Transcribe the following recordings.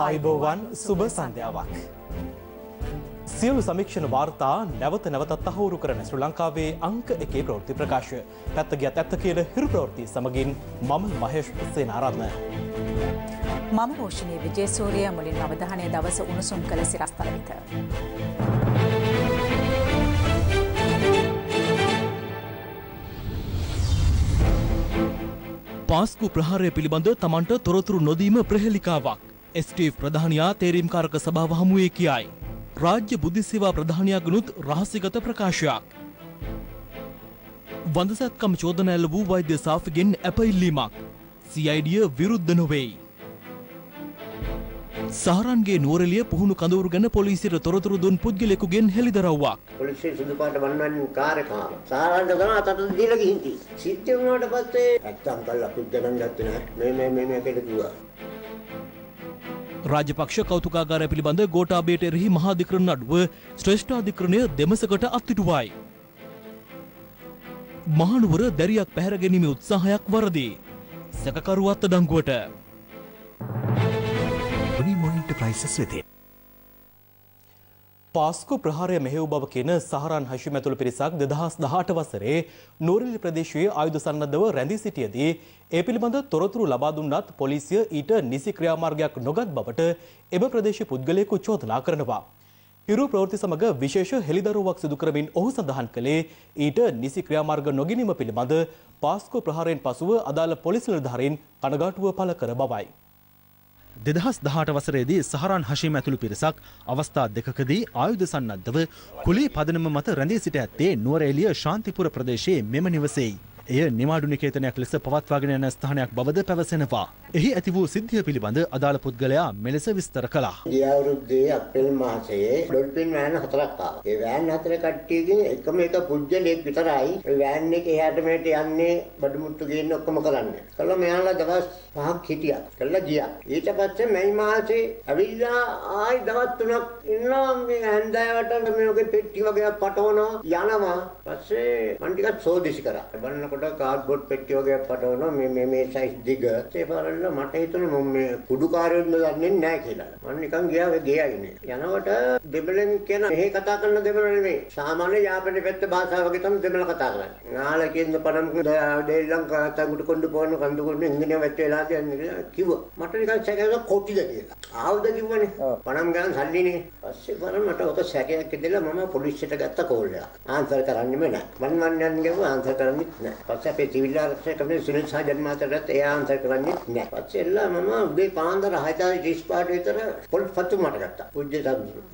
ආයිබෝවන් සුබ සන්ධ්‍යාවක්. සියලු සමීක්ෂණ වාර්තා නැවත නැවතත් තහවුරු කරන ශ්‍ර ලංකාවේ අංක එකේ ප්‍රවෘත්ති ප්‍රකාශය පැත්ත ගියත් ඇත්ත කියන හිරු ප්‍රවෘත්ති සමගින් මම මහේෂ් සේනාරත්න. මම රෝෂණී විජේසූරිය මුලින් අවධානය දවස උණුසුම් කළ සිරස්තල වෙත. පාස්කු ප්‍රහාරය පිළිබඳ තමන්ට තොරතුරු නොදීම ප්‍රහෙලිකාවක්. ස්ටීව් ප්‍රධානයා තේරීම්කාරක සභාව හමුවේ කියයි. රාජ්‍ය බුද්ධිසේවා ප්‍රධානයාගනුත් රහසිගත ප්‍රකාශයක්. වඳසත්කම් චෝදන ඇල්ල වූ වෛද්‍ය සාෆිගෙන් ඇප ඉල්ලීමක්. සියිඩිය විරුද්ධ නොවෙයි. සහරන්ගේ නුවරලිය පුහුණු කඳවරු ගැන පොලිසිට තොරතුරු දුන් පුද්ගලෙකුගෙන් හෙළිදරව්වක්. පොලිසිය සුදු පාට වන්වන් කාර්යකාම සාරාංශ කරන අතට දීලා ගිහින් තියෙනවා. සිද්ධ වුණාට පස්සේ නැත්තම් කල් අපි ගණන් ගත්තේ නැහැ. මේ මේ මේ මේ කියලා කිව්වා. රාජපක්ෂ කෞතුකාගාරය පිළිබඳ ගෝටාබේට එරෙහි මහාධිකරණ අඩුව ශ්‍රේෂ්ඨාධිකරණය දෙමසකට අත්තිටුවයි. මහනුවර දැරියක් පැහැරගැනීමේ උත්සාහයක් වරදී. සැකකරුවත්ත දංගුවට. ප්‍රයිසස් වෙතේ. පාස්කු ප්‍රහාරය මෙහෙව් බව කියන සහරන් හශි මැතුළු පිරිසක් දෙදහස් දහට වසරේ නෝරලි ප්‍රදේශයේ ආයුධ සන්නද්ධව රැඳී සිටියදී ඒ පිළිබඳ තොරතුරු ලබා දුන්නත් පොලිසිය ඊට නිසි ක්‍රියාමාර්ගයක් නොගත් බවට එම ප්‍රදේශ පුද්ගලයෙකු චෝදනා කරනවා. හිරු ප්‍රවෘත්ති සමග විශේෂ හෙළිදරුවක් සිදු කරමින් ඔහු සඳහන් කළේ ඊට නිසි ක්‍රියාමාර්ග නොගැනීම පිළිබඳ පාස්කු ප්‍රහාරයෙන් පසුව අදාළ පොලිස් නිලධාරීන් කනගාටුව පළ කර බවයි. දෙදහස් දහට වසරේදී සහරන් හශීම ඇතුළු පිරිසක් අවස්ථා දෙකකදී ආයුධ සන්නද්ධව කුලේ පදනම මත රැඳී සිට ඇත්තේ නුවරඑලිය ශාන්තිපුර ප්‍රදේශයේ මෙම නිවසේයි. එය නිමාඩු නිකේතනයක් ලෙස පවත්වාගෙන යන ස්ථානයක් බවද පැවසෙනවා. එහි ඇති වූ සිද්ධිය පිළිබඳ අදාළ පුද්ගලයා මෙලෙස විස්තර කළා. ගිය අවුරුද්දේ අප්‍රේල් මාසයේ ඩොල්ෆින් වෑන් හතරක් ආවා. ඒ වෑන් හතර කට්ටියකින් එකම එක පුජ්‍යලෙක් විතරයි ඒ වෑන් එක එහාට මෙහාට යන්නේ බඩමුට්ටු ගේන්න ඔක්කොම කරන්නේ. කළා මෙයාලා දවස් පහක් හිටියා. කළා ගියා. ඊට පස්සේ මැයි මාසේ ඇවිල්ලා ආයි දවස් තුනක් ඉන්නවා මේ හැන්දෑවට මේකේ පෙට්ටි වගේ පටවනවා යනවා. පස්සේ මම ටිකක් සෝදිසි කරා. බලනකොට කාඩ්බෝඩ් පෙට්ටි වගේ පටවනවා මේ මේ මේ සයිස් දිග. ඒ බලලා මට හිතුණා මම මේ කුඩු කාර්යයක් දන්නේ නැහැ කියලා. මම නිකන් ගියා ඔය ගෙයයිනේ. යනකොට දෙබලෙන් කියන මෙහෙ කතා කරන දෙබල නෙමෙයි. සාමාන්‍ය යාපනයේ පැත්ත භාෂාව වගේ තමයි දෙබල කතා කරන්නේ. නාල කියන පණම් දෙල්ලම් කතා කුඩු කොණ්ඩු පොන්න කඳු කොණ්ඩු ඉංග්‍රීසි වැටේ වෙලා කියන්නේ කියලා කිව්වා. මට නිකන් සැකයක් කොටිද කියලා. ආවද කිව්වනේ. පණම් ගන්න සල්ලිනේ. පස්සේ බලන්න මට ඔක සැකයක් ඉදලා මම පොලිසියට ගත්ත කෝල් එකක්. ආන්සර් කරන්නෙම නැහැ. මන් මන් යන්න ගිහුවා ආන්සර් කරන්නෙත් නැහැ. පස්සේ අපේ සිවිල් ආරක්ෂක සුනිල් සහජන් මාතරත් එයා ආන්සර් කරන්නෙත් නැහැ. පස්සේ එල්ලා මම උදේ පාන්දර 6:35 විතර පොලිස් පත්තු මට ගත්තා. පුජ්‍ය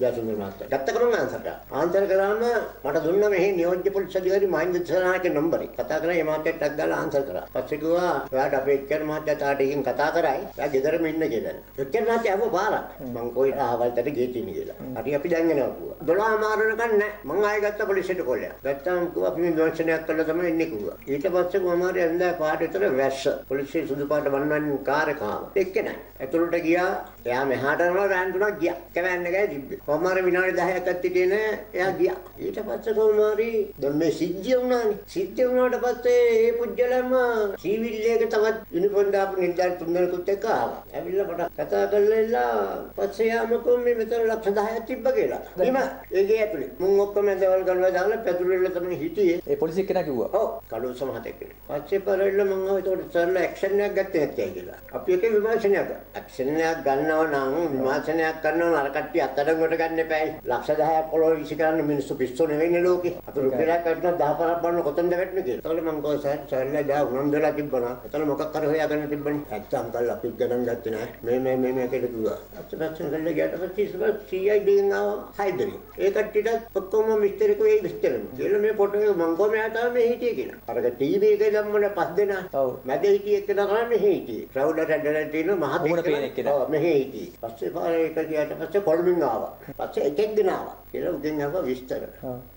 ජාසුන්දර මහත්තයා. ගත්ත කරම ආන්සර් කරා. ආන්සර් කරාම මට දුන්න මෙහි නියෝජ්‍ය පොලිස් අධිකාරි මහින්ද දිසානායකගේ නම්බරේ. කතා කරා මේ මහත්තයාට ටක් ගාලා ආන්සර් කරා. පස්සේ කිව්වා ඔයාට අපේ එක්කන මහත්තයා තාට එකකින් කතා කරයි. එයා ගෙදරම ඉන්න කියලා. එක්කන මහත්තයා ආව පාරක්. මං කොයි ආවල්තට ගියේ තියෙන කියලා. හරි අපි දැන් එනවා කිව්වා. 12 මාරණකන් නැහැ. මං ආයෙ ගත්ත පොලිසියට කොල්ලයක්. ගත්තාම කිව්වා අපි මේ විමර්ශනයක් කළා තමයි එන්නේ කිව්වා. ඊට පස්සේ කොහමද ඇඳලා පාට විතර වැස්ස. පොලිසිය සුදු පාට වන්වන් කාර්යකාම. එක්කෙනයි. ඇතුළට ගියා. එයා මෙහාට යනවා රෑන් තුනක් ගියා. කැමෑන්න ගෑ තිබ්බේ. කොහමද විනාඩි 10ක් අත්තිටේ නෑ. එයා ගියා. ඊට පස්සේ කොහමද දැන් මේ සිද්ධිය වුණානේ. සිද්ධිය වුණාට පස්සේ ඒ පුජ්‍යලම සීවිල් එක තවත් යුනිෆෝම් දාපු නිලධාරි තුන්දෙනෙකුත් එක්ක ආවා. ඇවිල්ලා මට කතා කරලා ඉල්ලා පස්සේ යාමකෝ මේ මෙතන ලක්ෂ 10ක් තිබ්බ කියලා. එීම ඒකේ ඇතුලේ. මුන් ඔක්කොම දේවල් ගන්නවා දාලා පැතුරෙල්ල තමයි හිටියේ. ඒ පොලිසිය කෙනා කිව්වා. ඔව් කඩුව සමහතෙක් කෙනෙක්. පස්සේ පරෙල්ල මම ඒකට සරල ඇක්ෂන් එකක් ගත්තේ නැත්තේ කියලා. අපි එකේ විමර්ශනයක්. ඇක්ෂන් එකක් ගන්නවා නම් විමර්ශනයක් කරනවා නම් අර කට්ටිය අත්අඩංගුවට ගන්න එපායි. ලක්ෂ 10ක් පොළොව විසි කරන්න මිනිස්සු පිස්සු නෙවෙයිනේ ලෝකේ. අපි රුපියලක් කරනවා 10 පරක් බලන්න කොතනද වැටෙන්නේ කියලා. ඒකට මම කෝ සර් සර්ලා දා උනන්දුලා තිබ්බනා. එතන මොකක් කර හොයාගන්න තිබ්බනේ. නැත්තම් කල් අපි ගණන් ගත්තේ නැහැ. මේ මේ මේ මේ කියලා කිව්වා. අත්පැක්ෂන් කරලා ගියාට පස්සේ ඉස්සර CI දෙකෙන් ආව හයිදරි. ඒ කට්ටියට ඔක්කොම මිස්ටර් එකෝ ඒ මිස්ටර් කියලා මේ ෆොටෝ මං කොහොම යාතාව මේ හිටියේ කියලා. අරක ටීවී එකේ ධම්මන පස් දෙනා. ඔව්. මැද හිටියේ එක්ක තමයි මෙහි හිටියේ. ක්‍රවුඩ් හැඩලා තියෙන මහත් මුහුණ පේන එක්කෙනා. ඔව් මෙහි හිටියේ. පස්සේ පාරේ එක ගියාට පස්සේ කොළඹින් ආවා. පස්සේ එකෙක් ගෙන ආවා. කියලා උගෙන් අහුවා විස්තර.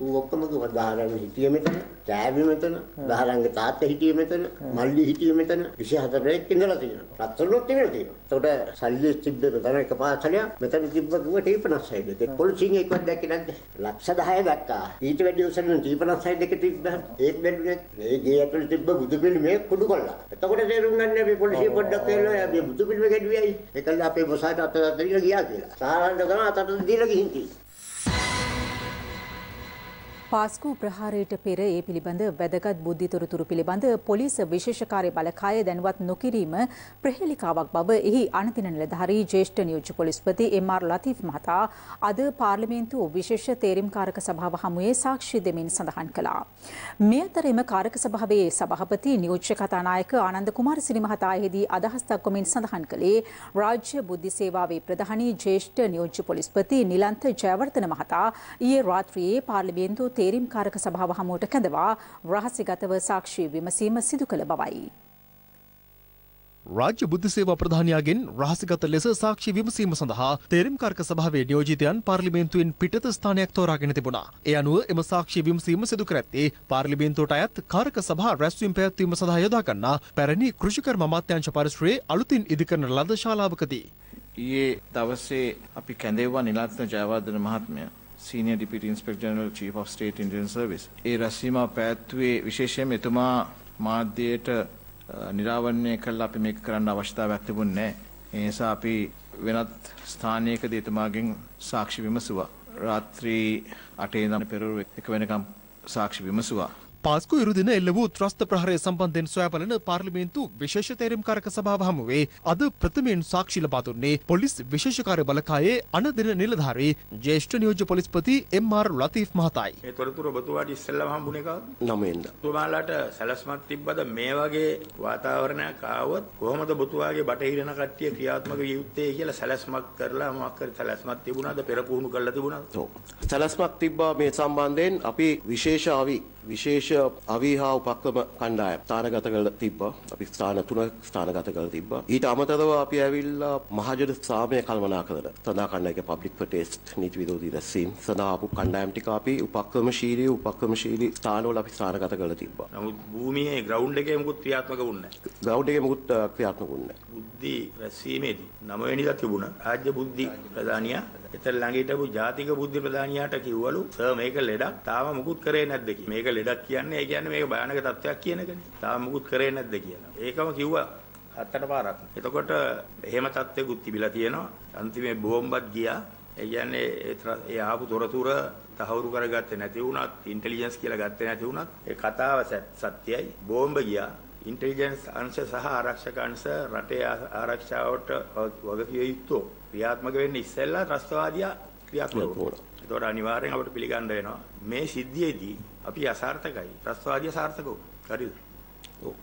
ඌ ඔක්කොම කිව්වා දහරංග හිටියේ මෙතන, කෑවි මෙතන, දහරංග තාත්තා හිටියේ මෙතන, මල්ලි හිටියේ මෙතන 24 දෙනෙක් ඉඳලා තියෙනවා. රත්තරන්වත් ඉඳලා තියෙනවා. ඒකට සල්ලි තිබ්බේ මෙතන එක පාසලයක්. මෙතන තිබ්බ කිව්වා ටීපනස්සයි දෙක. පොලිසියෙන් එක්කවත් දැක්කේ නැද්ද? ලක්ෂ 10 දැක්කා. ඊට වැඩි උසන්න ටීපනස්සයි දෙක තිබ්බා. ඒක බැලුවේ මේ ගේ ඇතුලේ තිබ්බ බුදු පිළිමේ කුඩු කොල්ලා. එතකොට තේරුම් ගන්න අපි පොලිසිය පොඩ්ඩක් කියලා අපි බුදු පිළිමේ ගැඩුවයි. ඒකල්ල අපේ පොලිසාට අත දීලා ගියා කියලා. සාරාංශ කරන අතට දීලා ගිහින් තියෙනවා. පාස්කු ප්‍රහාරයට පෙර ඒ පිළිබඳ වැදගත් බුද්ධි තොරතුරු පිළිබඳ පොලිස් විශේෂකාරී බලකාය දැනුවත් නොකිරීම ප්‍රහෙලිකාවක් බව එහි අනතින නිලධාරී ජ්‍යෙෂ්ඨ නියෝජ්‍ය පොලිස්පති එම්.ආර්. ලතීෆ් මහතා අද පාර්ලිමේන්තු විශේෂ තේරීම්කාරක සභාව හමුවේ සාක්ෂි දෙමින් සඳහන් කළා. මේ අතර එම කාරක සභාවේ සභාපති නියෝජ්‍ය කතානායක ආනන්ද කුමාරසිරි මහතා එහිදී අදහස් දක්වමින් සඳහන් කළේ රාජ්‍ය බුද්ධි සේවාවේ ප්‍රධානී ජ්‍යෙෂ්ඨ නියෝජ්‍ය පොලිස්පති නිලන්ත ජයවර්ධන මහතා ඊයේ රාත්‍රියේ පාර්ලිමේන්තු තේරීම්කාරක සභාව හමුවට කැඳවා රහසිගතව සාක්ෂි විමසීම සිදු කළ බවයි. රාජ්‍ය බුද්ධ සේවා ප්‍රධානයාගෙන් රහසිගත ලෙස සාක්ෂි විමසීම සඳහා තේරීම්කාරක සභාවේ නියෝජිතයන් පාර්ලිමේන්තුවෙන් පිටත ස්ථානයක් තෝරාගෙන තිබුණා. ඒ අනුව එම සාක්ෂි විමසීම සිදු කර ඇත්තේ පාර්ලිමේන්තුවට අයත් කාරක සභා රැස්වීම පැවැත්වීම සඳහා යොදා ගන්නා පැරණි කෘෂිකර්ම අමාත්‍යාංශ පරිශ්‍රයේ අලුතින් ඉදිකරන ලද ශාලාවකදී. ඊයේ දවසේ අපි කැඳෙව්වා නිලත්න ජයවර්ධන මහත්මයා senior deputy inspector general chief of state Indian service. ඒ රැස්වීම පැවැත්වුවේ විශේෂයෙන් එතුමා මාධ්‍යයට නිරාවරණය කළා අපි මේක කරන්න අවශ්‍යතාවයක් තිබුණේ නැහැ. ඒ නිසා අපි වෙනත් ස්ථානයකදී එතුමාගෙන් සාක්ෂි විමසුවා. රාත්‍රී 8 ඉඳන් පෙරවරු 1 වෙනකම් සාක්ෂි විමසුවා. පාස්කු ඉරුදින එල්ල වූ ත්‍රස්ත ප්‍රහරය සම්බන්ධයෙන් සොයා බලන පාර්ලිමේන්තු විශේෂ තේරීම්කාරක සභාව හමුවේ අද ප්‍රථමයෙන් සාක්ෂි ලබා දුන්නේ පොලිස් විශේෂකාර්ය බලකායේ අනදින නිලධාරී ජ්‍යෙෂ්ඨ නියෝජ්‍ය පොලිස්පති එම්.ආර්. ලතීෆ් මහතායි. මේ තොරතුර ඔබතුමාට ඉස්සෙල්ලාම හම්බුනේ කවුද? නමෙන්ද. ඔබතුමාලාට සැලැස්මක් තිබ්බද මේ වගේ වාතාවරණයක් ආවොත් කොහොමද ඔබතුමාගේ බටහිරන කට්ටිය ක්‍රියාත්මක විය යුත්තේ කියලා සැලැස්මක් කරලා මොකක් හරි සැලැස්මක් තිබුණාද පෙර පුහුණු කරලා තිබුණාද? ඔව්. සැලැස්මක් තිබ්බා මේ සම්බන්ධයෙන් අපි විශේෂ අවි විශේෂ අවි හා උපක්‍රම කණ්ඩායම් ස්ථානගත කරලා තිබ්බා. අපි ස්ථාන තුනක් ස්ථානගත කරලා තිබ්බා. ඊට අමතරව අපි ඇවිල්ලා මහජන සාමය කළමනාකරන සඳහා කණ්ඩායමක පබ්ලික් ප්‍රොටෙස්ට් නීති විරෝධී රැස්වීම් සඳහා ආපු කණ්ඩායම් ටික අපි උපක්‍රමශීලී උපක්‍රමශීලී ස්ථානවල අපි ස්ථානගත කරලා තිබ්බා. නමුත් භූමියේ ග්‍රවුන්ඩ් එකේ මුකුත් ක්‍රියාත්මක වුණේ නැහැ. ග්‍රවුන්ඩ් එකේ මුකුත් ක්‍රියාත්මක වුණේ නැහැ. බුද්ධි රැස්වීමේදී 9 වෙනිදා තිබුණා. රාජ්‍ය බුද්ධි ප්‍රධානියා එතන ළඟ හිටපු ජාතික බුද්ධි ප්‍රධානියාට කිව්වලු සර් මේක ලෙඩක් තාම මුකුත් කරේ නැද්ද කියලා. මේක ලෙඩක් කියන්නේ ඒ කියන්නේ මේක භයානක තත්ත්වයක් කියන එකනේ. තාම මුකුත් කරේ නැද්ද කියලා. ඒකම කිව්වා හත්තට පාරක්. එතකොට එහෙම තත්ත්වෙකුත් තිබිලා තියෙනවා. අන්තිමේ බෝම්බත් ගියා. ඒ කියන්නේ ඒ ත්‍ර- ඒ ආපු තොරතුර තහවුරු කරගත්තේ නැති වුණත් ඉන්ටෙලිජන්ස් කියලා ගත්තේ නැති වුණත් ඒ කතාව සැ- සත්‍යයි. බෝම්බ ගියා. ඉන්ටෙලිජන්ස් අංශ සහ ආරක්ෂක අංශ රටේ ආරක්ෂාවට වගකිය යුත්තෝ ක්‍රියාත්මක වෙන්න ඉස්සෙල්ලා ත්‍රස්තවාදියා ක්‍රියාත්මක වුණා. ඒතකොට අනිවාර්යෙන් අපිට පිළිගන්න වෙනවා මේ සිද්ධියේදී අපි අසාර්ථකයි. ත්‍රස්තවාදියා සාර්ථක වුණා. හරිද? ඔව්.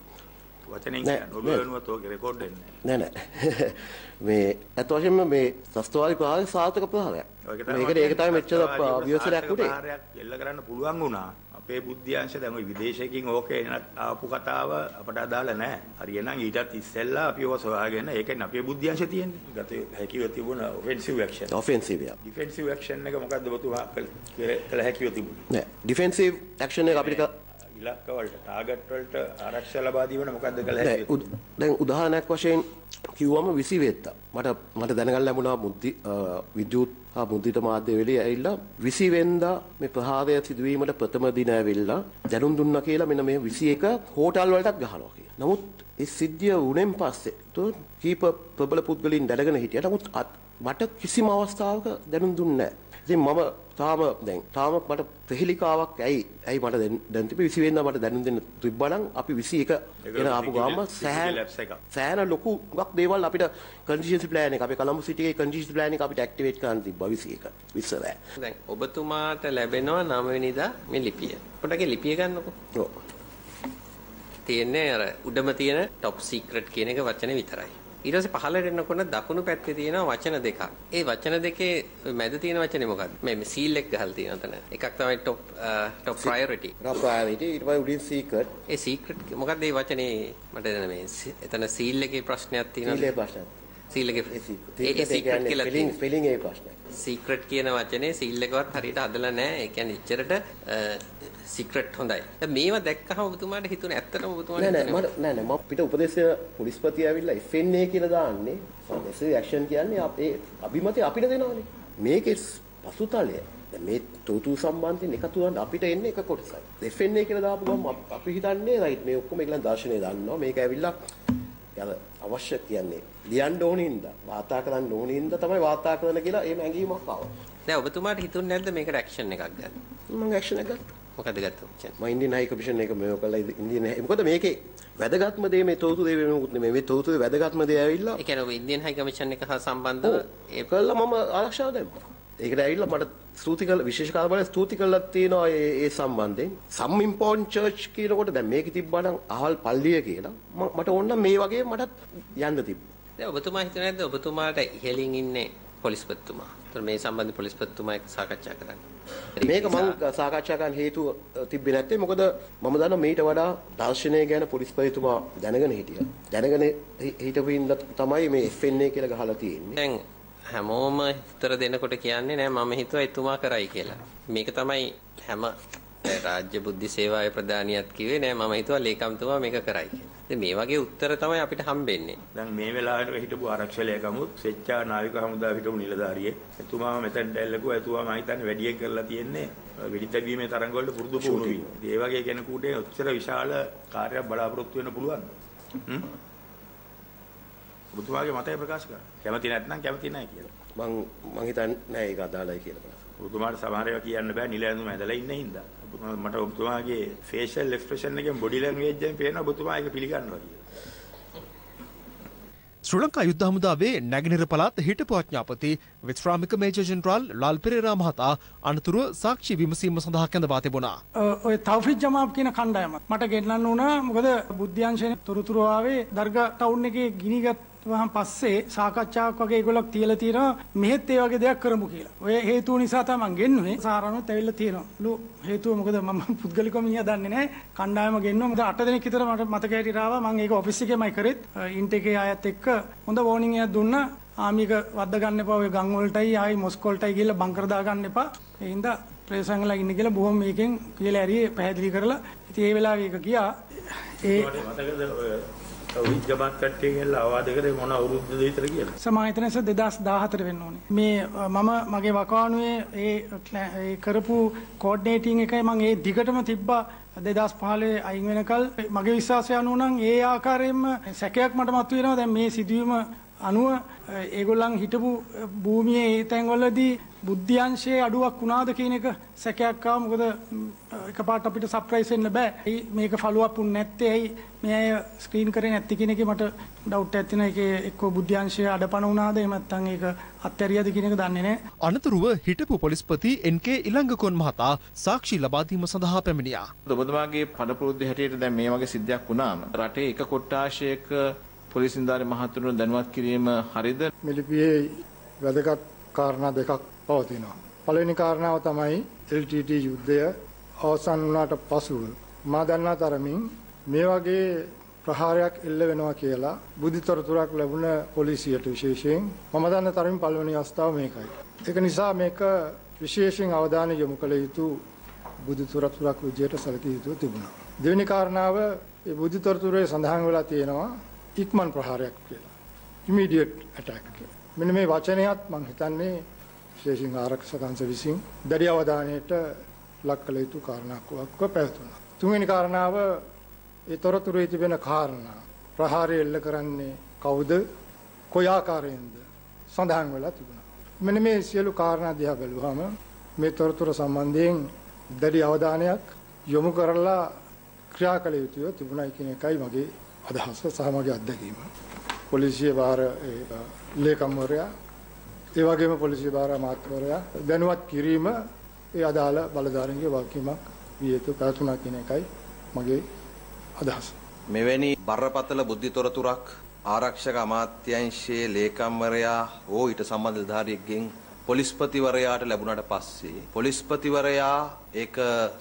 වචනෙන් කියන්න ඔබ. වෙනුවත් ඔක රෙකෝඩ් වෙන්නේ. නෑ නෑ. මේ අත් වශයෙන්ම මේ ත්‍රස්තවාදී ප්‍රහාරය සාර්ථක ප්‍රහාරයක්. මේකට ඒක තමයි මෙච්චර අභියෝගයක් උනේ. ප්‍රහාරයක් එල්ල කරන්න පුළුවන් වුණා. අපේ බුද්ධ්‍යංශ දැන් ওই විදේශයකින් ඕකේ එන ආපු කතාව අපට අදාළ නැහැ. හරියනම් ඊටත් ඉස්සෙල්ලා අපි ඔය සොයාගෙන ඒකෙන් අපේ බුද්ධ්‍යංශ තියෙන්නේ. ගත හැකිව තිබුණ ඔෆෙන්සිව් ඇක්ෂන්. ඔෆෙන්සිව් එක. ඩිෆෙන්සිව් ඇක්ෂන් එක මොකද්ද ඔබතුමා කළ හැකිව තිබුණේ? නෑ ඩිෆෙන්සිව් ඇක්ෂන් එක අපිට ඉලක්ක වලට ටාගට් වලට ආරක්ෂා ලබා දීම මොකද්ද කළ? උද- දැන් උදාහරණයක් වශයෙන් කිව්වම 20 වෙද්දා මට මට දැනගන්න ලැබුණා මුද්දි විද්‍යුත් හා මුද්‍රිත මාධ්‍ය වෙලේ ඇවිල්ලා 20 වෙනිදා මේ ප්‍රහාරය සිදුවීමට ප්‍රථම දින ඇවිල්ලා දැනුම් දුන්නා කියලා මෙන්න මේ 21 හෝටල් වලටත් ගහනවා කියලා. නමුත් ඒ සිද්ධිය වුණෙන් පස්සේ කීප ප්‍රබල පුද්ගලයන් දැනගෙන හිටියා. නමුත් මට කිසිම අවස්ථාවක දැනුම් දුන්නේ නැහැ. ඉතින් මම තාම දැන් තාම මට ප්‍රහෙලිකාවක් ඇයි ඇයි මට දැන් තිබෙ 20 වෙනිදා මට දැනුම් දෙන්න තිබ්බනම් අපි 21 එන ආපු ගාම සෑහන. සෑහන ලොකු ගක් දේවල් අපිට කන්ටිජන්සි ප්ලෑන් එක අපේ කොළඹ සිටි එකේ කන්ටිජන්සි ප්ලෑන් එක අපිට ඇක්ටිවේට් කරන්න තිබ්බා 21 විශ්සරෑ. දැන් ඔබතුමාට ලැබෙනවා 9 වෙනිදා මේ ලිපිය. පොඩ්ඩක් ලිපිය ගන්නකො. ඔව්. තියෙන්නේ අර උඩම තියෙන টপ සීක්‍රට් කියන එක වචනේ විතරයි. ඊට පස්සේ පහළට එනකොට දකුණු පැත්තේ තියෙනවා වචන දෙකක්. ඒ වචන දෙකේ මැද තියෙන වචනේ මොකද්ද? මේ සීල් එක ගහලා තියෙනවා තන. එකක් තමයි top top priority. රා ප්‍රායෝරිටි ඊට පස්සේ උඩින් සීක්‍රට් ඒ සීක්‍රට් මොකද්ද මේ වචනේ මට දැන මේ එතන සීල් එකේ ප්‍රශ්නයක් තියෙනවා. සීලේ ප්‍රශ්නයක්. සීල් එකේ ඒ සීක්‍රට්. කියලා තියෙනවා. ස්පෙලිං ඒ ප්‍රශ්නයක්. සීක්‍රට් කියන වචනේ සීල් එකවත් හරියට හදලා නැහැ. ඒ කියන්නේ ඉච්චරට සීක්‍රට් හොඳයි. දැන් මේවා දැක්කහම ඔබතුමාට හිතුනේ ඇත්තටම ඔබතුමාට නෑ නෑ මට නෑ නෑ මම පිට උපදේශය පොලිස්පති ඇවිල්ලා FNA කියලා දාන්නේ ෆාමසි ඇක්ෂන් කියන්නේ අපේ අභිමතය අපිට දෙනවනේ මේකේ පසුතලය මේ තොතු සම්බන්ධයෙන් එකතු කරන් අපිට එන්නේ එක කොටසයි FNA කියලා දාපු ගමන් අප- හිතන්නේ රයිට් මේ ඔක්කොම ඒගොල්ලන් දර්ශනය දන්නවා මේක ඇවිල්ලා අර අවශ්‍ය කියන්නේ ලියන්න ඕනේ හින්දා වාර්තා කරන්න ඕනේ හින්දා තමයි වාර්තා කරන්න කියලා එහෙම ඇඟීමක් ආවා. දැන් ඔබතුමාට හිතුන්නේ නැද්ද මේකට ඇක්ෂන් එකක් ගන්න? මම ඇක්ෂන් එක ගත්තා. මොකද ගත්තා? මම ඉන්දියන් හයි කමිෂන් එක මේක කළා ඉන්දියන් මොකද මේකේ වැදගත්ම දේ මේ තොරතුරු දේ වෙනුකුත් නෙමෙයි මේ තොරතුරු වැදගත්ම දේ ඇවිල්ලා ඒ කියන්නේ ඔබ ඉන්දියන් හයි කමිෂන් එක හා සම්බන්ධව ඒ කළා මම ආරක්ෂාව දැම්මා. ඒකට ඇවිල්ලා මට ස්තුති කළ විශේෂ කාර්යාලය ස්තුති කළා තියෙනවා ඒ ඒ සම්බන්ධයෙන්. සම් ඉම්පෝර්ටන්ට් චර්ච් කියනකොට දැන් මේක තිබ්බා නම් අහල් පල්ලිය කියලා මට ඕන මේ වගේ මටත් යන්න තිබ්බා. දැන් ඔබතුමා හිතන්නේ නැද්ද ඔබතුමාට ඉහළින් ඉන්නේ පොලිස්පතිතුමා. ඒතර මේ සම්බන්ධ පොලිස්පතිතුමා එක්ක සාකච්ඡා කරන්න. මේක මම සාකච්ඡා කරන්න හේතුව තිබ්බේ නැත්තේ මොකද මම දන්නවා මීට වඩා දර්ශනය ගැන පොලිස්පතිතුමා දැනගෙන හිටියා. දැනගෙන හිටපු හින්දා තමයි මේ FNA කියලා ගහලා තියෙන්නේ. දැන් හැමෝම උත්තර දෙනකොට කියන්නේ නෑ මම හිතුවා එතුමා කරයි කියලා. මේක තමයි හැම රාජ්‍ය බුද්ධි සේවාවේ ප්‍රධානියත් කිව්වේ නෑ මම හිතුවා ලේකම්තුමා මේක කරයි කියලා. ඉතින් මේ වගේ උත්තර තමයි අපිට හම්බෙන්නේ. දැන් මේ වෙලාවට හිටපු ආරක්ෂකලයකමුත් ස්වෙච්ඡා නාවික හමුදා හිටපු නිලධාරියෙක් එතුමාම මෙතෙන්ට ඇල්ලකුවා එතුමා මම හිතන්නේ වැඩියෙන් කරලා තියෙන්නේ වෙඩිතැබීමේ තරඟ වලට පුරුදු පුහුණු වීම. ඒ වගේ කෙනෙකුට ඔච්චර විශාල කාර්යයක් බලාපොරොත්තු වෙන්න පුළුවන්. හ්ම්. ඔබතුමාගේ මතය ප්‍රකාශ කරන්න. කැමති නැත්නම් කැමති නැහැ කියලා. මං මං හිතන්නේ නැහැ ඒක අදාළයි කියලා. ඔබතුමාට සමහර ඒවා කියන්න බෑ නිල ඇඳුම ඇඳලා ඉන්න හින්දා. මට ඔබතුමාගේ ෆේෂල් එක්ස්ප්‍රෙෂන් එකෙන් බොඩි ලැන්ග්වේජ් එකෙන් පේන ඔබතුමා ඒක පිළිගන්නවා කියලා. ශ්‍රී ලංකා යුද්ධ හමුදාවේ නැගෙනහිර පළාත් හිටපු අඥාපති විශ්‍රාමික මේජර් ජෙනරාල් ලාල් පෙරේරා මහතා අනතුරුව සාක්ෂි විමසීම සඳහා කැඳවා තිබුණා. ඔය තවෆිත් ජමාබ් කියන කණ්ඩායම මට ගෙන්නන්න වුණා මොකද බුද්ධ්‍යංශයේ තොරතුරු ආවේ දර්ග ටවුන් එකේ ගිනිගත් වහන් පස්සේ සාකච්ඡාවක් වගේ ඒගොල්ලෝ තියලා තියෙනවා මෙහෙත් ඒ වගේ දෙයක් කරමු කියලා. ඔය හේතුව නිසා තමයි මං ගෙන්නුවේ. සාරණුත් ඇවිල්ලා තියෙනවා. ලු හේතුව මොකද මම පුද්ගලිකව මිනිහා දන්නේ නැහැ. කණ්ඩායම ගෙන්නුවා. මොකද 8 දෙනෙක් විතර මට මතක හැටියට ආවා. මං ඒක ඔෆිස් එකේමයි කරෙත්. ඉන්ටේකේ ආයත් එක්ක හොඳ වෝනින් එකක් දුන්නා. ආමික වද්ද ගන්න එපා. ඔය ගම් වලටයි ආයි මොස්කෝල්ටයි ගිහලා බංකර් දා ගන්න එපා. ඒ හින්දා ප්‍රේසංගලා ඉන්න කියලා බොහොම මේකෙන් කියලා ඇරියේ පැහැදිලි කරලා. ඉතින් ඒ වෙලාවේ ඒක ගියා. ඒ මතකද තවහිත් ජමාත් කට්ටිය ගෙල්ලා අවවාදකරේ මොන අවුරුද්දද විතර කියලා. සමායතනස 2014 වෙන්න ඕනේ. මේ මම මගේ වකවානුවේ ඒ කරපු කෝඩ්නේටිං එකයි මම ඒ දිගටම තිබ්බා 2015 අයින් වෙනකල් මගේ විශ්වාසය අනුව නම් ඒ ආකාරයෙන්ම සැකයක් මට මතුවෙනවා දැන් මේ සිදුවීම අනුව ඒගොල්ලන් හිටපු භූමියේ ඒ තැන්වලදී බුද්ධ්‍යංශයේ අඩුවක් වුණාද කියන එක සැකයක් ආවා මොකද එකපාරට අපිට සර්ප්‍රයිස් වෙන්න බෑ. ඇයි මේක ෆලෝ අප් උන්නේ නැත්තේ? ඇයි මේ අය ස්ක්‍රීන් කරේ නැත්තේ කියන එකේ මට ඩවුට් එකක් තියෙනවා. ඒකේ එක්කෝ බුද්ධ්‍යංශය අඩපණ වුණාද? එහෙම නැත්නම් ඒක අත්හැරියද කියන එක දන්නේ නැහැ. අනතුරුව හිටපු පොලිස්පති එන්.කේ ඉලංගකොන් මහතා සාක්ෂි ලබා දීම සඳහා පැමිණියා. ඔබතුමාගේ පදපුරුද්ද හැටියට දැන් මේ වගේ සිද්ධියක් වුණාම රටේ එක කොට්ටාශයක පොලිස් නිලධාරි මහතුරුන් දැනුවත් කිරීම හරිද? මිලිපියේ වැදගත් කාරණා දෙකක් පවතිනවා. පළවෙනි කාරණාව තමයි LTT යුද්ධය අවසන් වුණාට පසුව මා දන්නා තරමින් මේ වගේ ප්‍රහාරයක් එල්ල වෙනවා කියලා බුද්ධිතොරතුරක් ලැබුණ පොලිසියට විශේෂයෙන් මම දන්න තරමින් පළවෙනි අවස්ථාව මේකයි. ඒක නිසා මේක විශේෂයෙන් අවධානය යොමු කළ යුතු බුද්ධිතොරතුරක් විදියට සැලකිය යුතු තිබුණා. දෙවෙනි කාරණාව ඒ බුද්ධිතොරතුරේ සඳහන් වෙලා තියෙනවා ඉක්මන් ප්‍රහාරයක් කියලා. immediate attack කියලා. මෙන්න මේ වචනයත් මම හිතන්නේ විශේෂයෙන් ආරක්ෂක අංශ විසින් දැඩි අවධානයට ලක් කළ යුතු කාරණාවක් පැවතුණා. තුන්වෙනි කාරණාව ඒ තොරතුරේ තිබෙන කාරණා ප්‍රහාරය එල්ල කරන්නේ කවුද? කොයි ආකාරයෙන්ද? සඳහන් වෙලා තිබුණා. මෙන්න මේ සියලු කාරණා දිහා බැලුවම මේ තොරතුරු සම්බන්ධයෙන් දැඩි අවධානයක් යොමු කරලා ක්‍රියා කළ යුතුය තිබුණයි කියන එකයි මගේ අදහස සහ මගේ අත්දැකීම. පොලිසිය වාර ලේකම්වරයා ඒ වගේම පොලිසිය භාර අමාත්‍යවරයා දැනුවත් කිරීම ඒ අදාළ බලධාරීන්ගේ වගකීමක් විය යුතු පැතුණා කියන එකයි මගේ අදහස. මෙවැනි බරපතල බුද්ධි තොරතුරක් ආරක්ෂක අමාත්‍යංශයේ ලේකම්වරයා හෝ ඊට සම්බන්ධ නිලධාරියෙක්ගෙන් පොලිස්පතිවරයාට ලැබුණාට පස්සේ පොලිස්පතිවරයා ඒක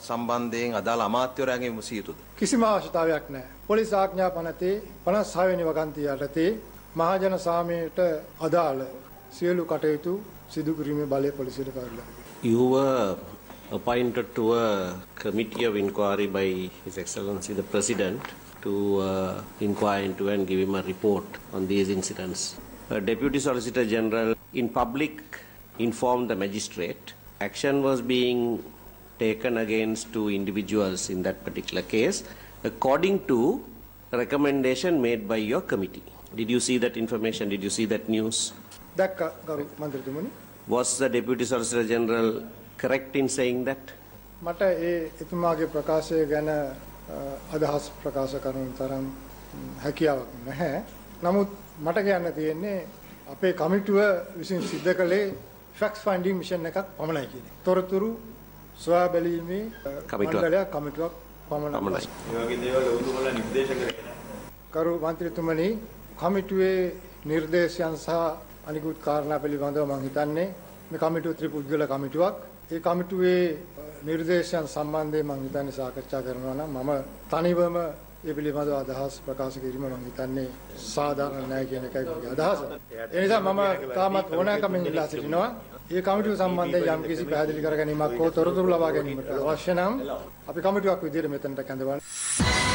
සම්බන්ධයෙන් අදාළ අමාත්‍යවරයාගෙන් විමසිය යුතුද? කිසිම අවශ්‍යතාවයක් නැහැ. පොලිස් ආඥා පනතේ 56 වෙනි වගන්තිය යටතේ මහජන සාමයට අදාළ සියලු කටයුතු සිදු කිරීමේ බලය පොලිසියට කාර්යලා. You were appointed to a committee of inquiry by His Excellency the President to uh, inquire into and give him a report on these incidents. Uh, Deputy Solicitor General in public informed the magistrate action was being taken against two individuals in that particular case according to recommendation made by your committee. Did you see that information? Did you see that news? දැක්ක ගරු මන්ත්‍රතුමනි Was the Deputy Solicitor General correct in saying that? මට ඒ එතුමාගේ ප්‍රකාශය ගැන අ, අදහස් ප්‍රකාශ කරන තරම් ම්, හැකියාවක් නැහැ. නමුත් මට කියන්න තියෙන්නේ අපේ කමිටුව විසින් සිද්ධ කළේ ෆැක්ස් ෆයින්ඩින් මිෂන් එකක් පමණයි කියන්නේ. තොරතුරු සොයා බැලීමේ අ, කමිටුවක්. මණ්ඩලයක් කමිටුවක් පමණයි. පමණයි. ඒ වගේ දේවල් ඔබතුමලා නිර්දේශ කරේ කරු මන්ත්‍රීතුමනි කමිටුවේ නිර්දේශයන් සහ අනිකුත් කාරණා පිළිබඳව මම හිතන්නේ මේ කමිටුව ත්‍රිපුද්ගල කමිටුවක්. ඒ කමිටුවේ අ, නිර්දේශයන් සම්බන්ධයෙන් මම හිතන්නේ සාකච්ඡා කරනවා නම් මම තනිවම ඒ පිළිබඳව අදහස් ප්‍රකාශ කිරීම මම හිතන්නේ සාධාරණ නැහැ කියන එකයි මගේ අදහස. ඒ නිසා මම තාමත් ඕනෑකමින් ඉල්ලා සිටිනවා ඒ කමිටුව සම්බන්ධයෙන් යම් කිසි පැහැදිලි කර ගැනීමක් හෝ තොරතුරු ලබා ගැනීමට අවශ්‍ය නම් අපි කමිටුවක් විදිහට මෙතනට කැඳවන්නේ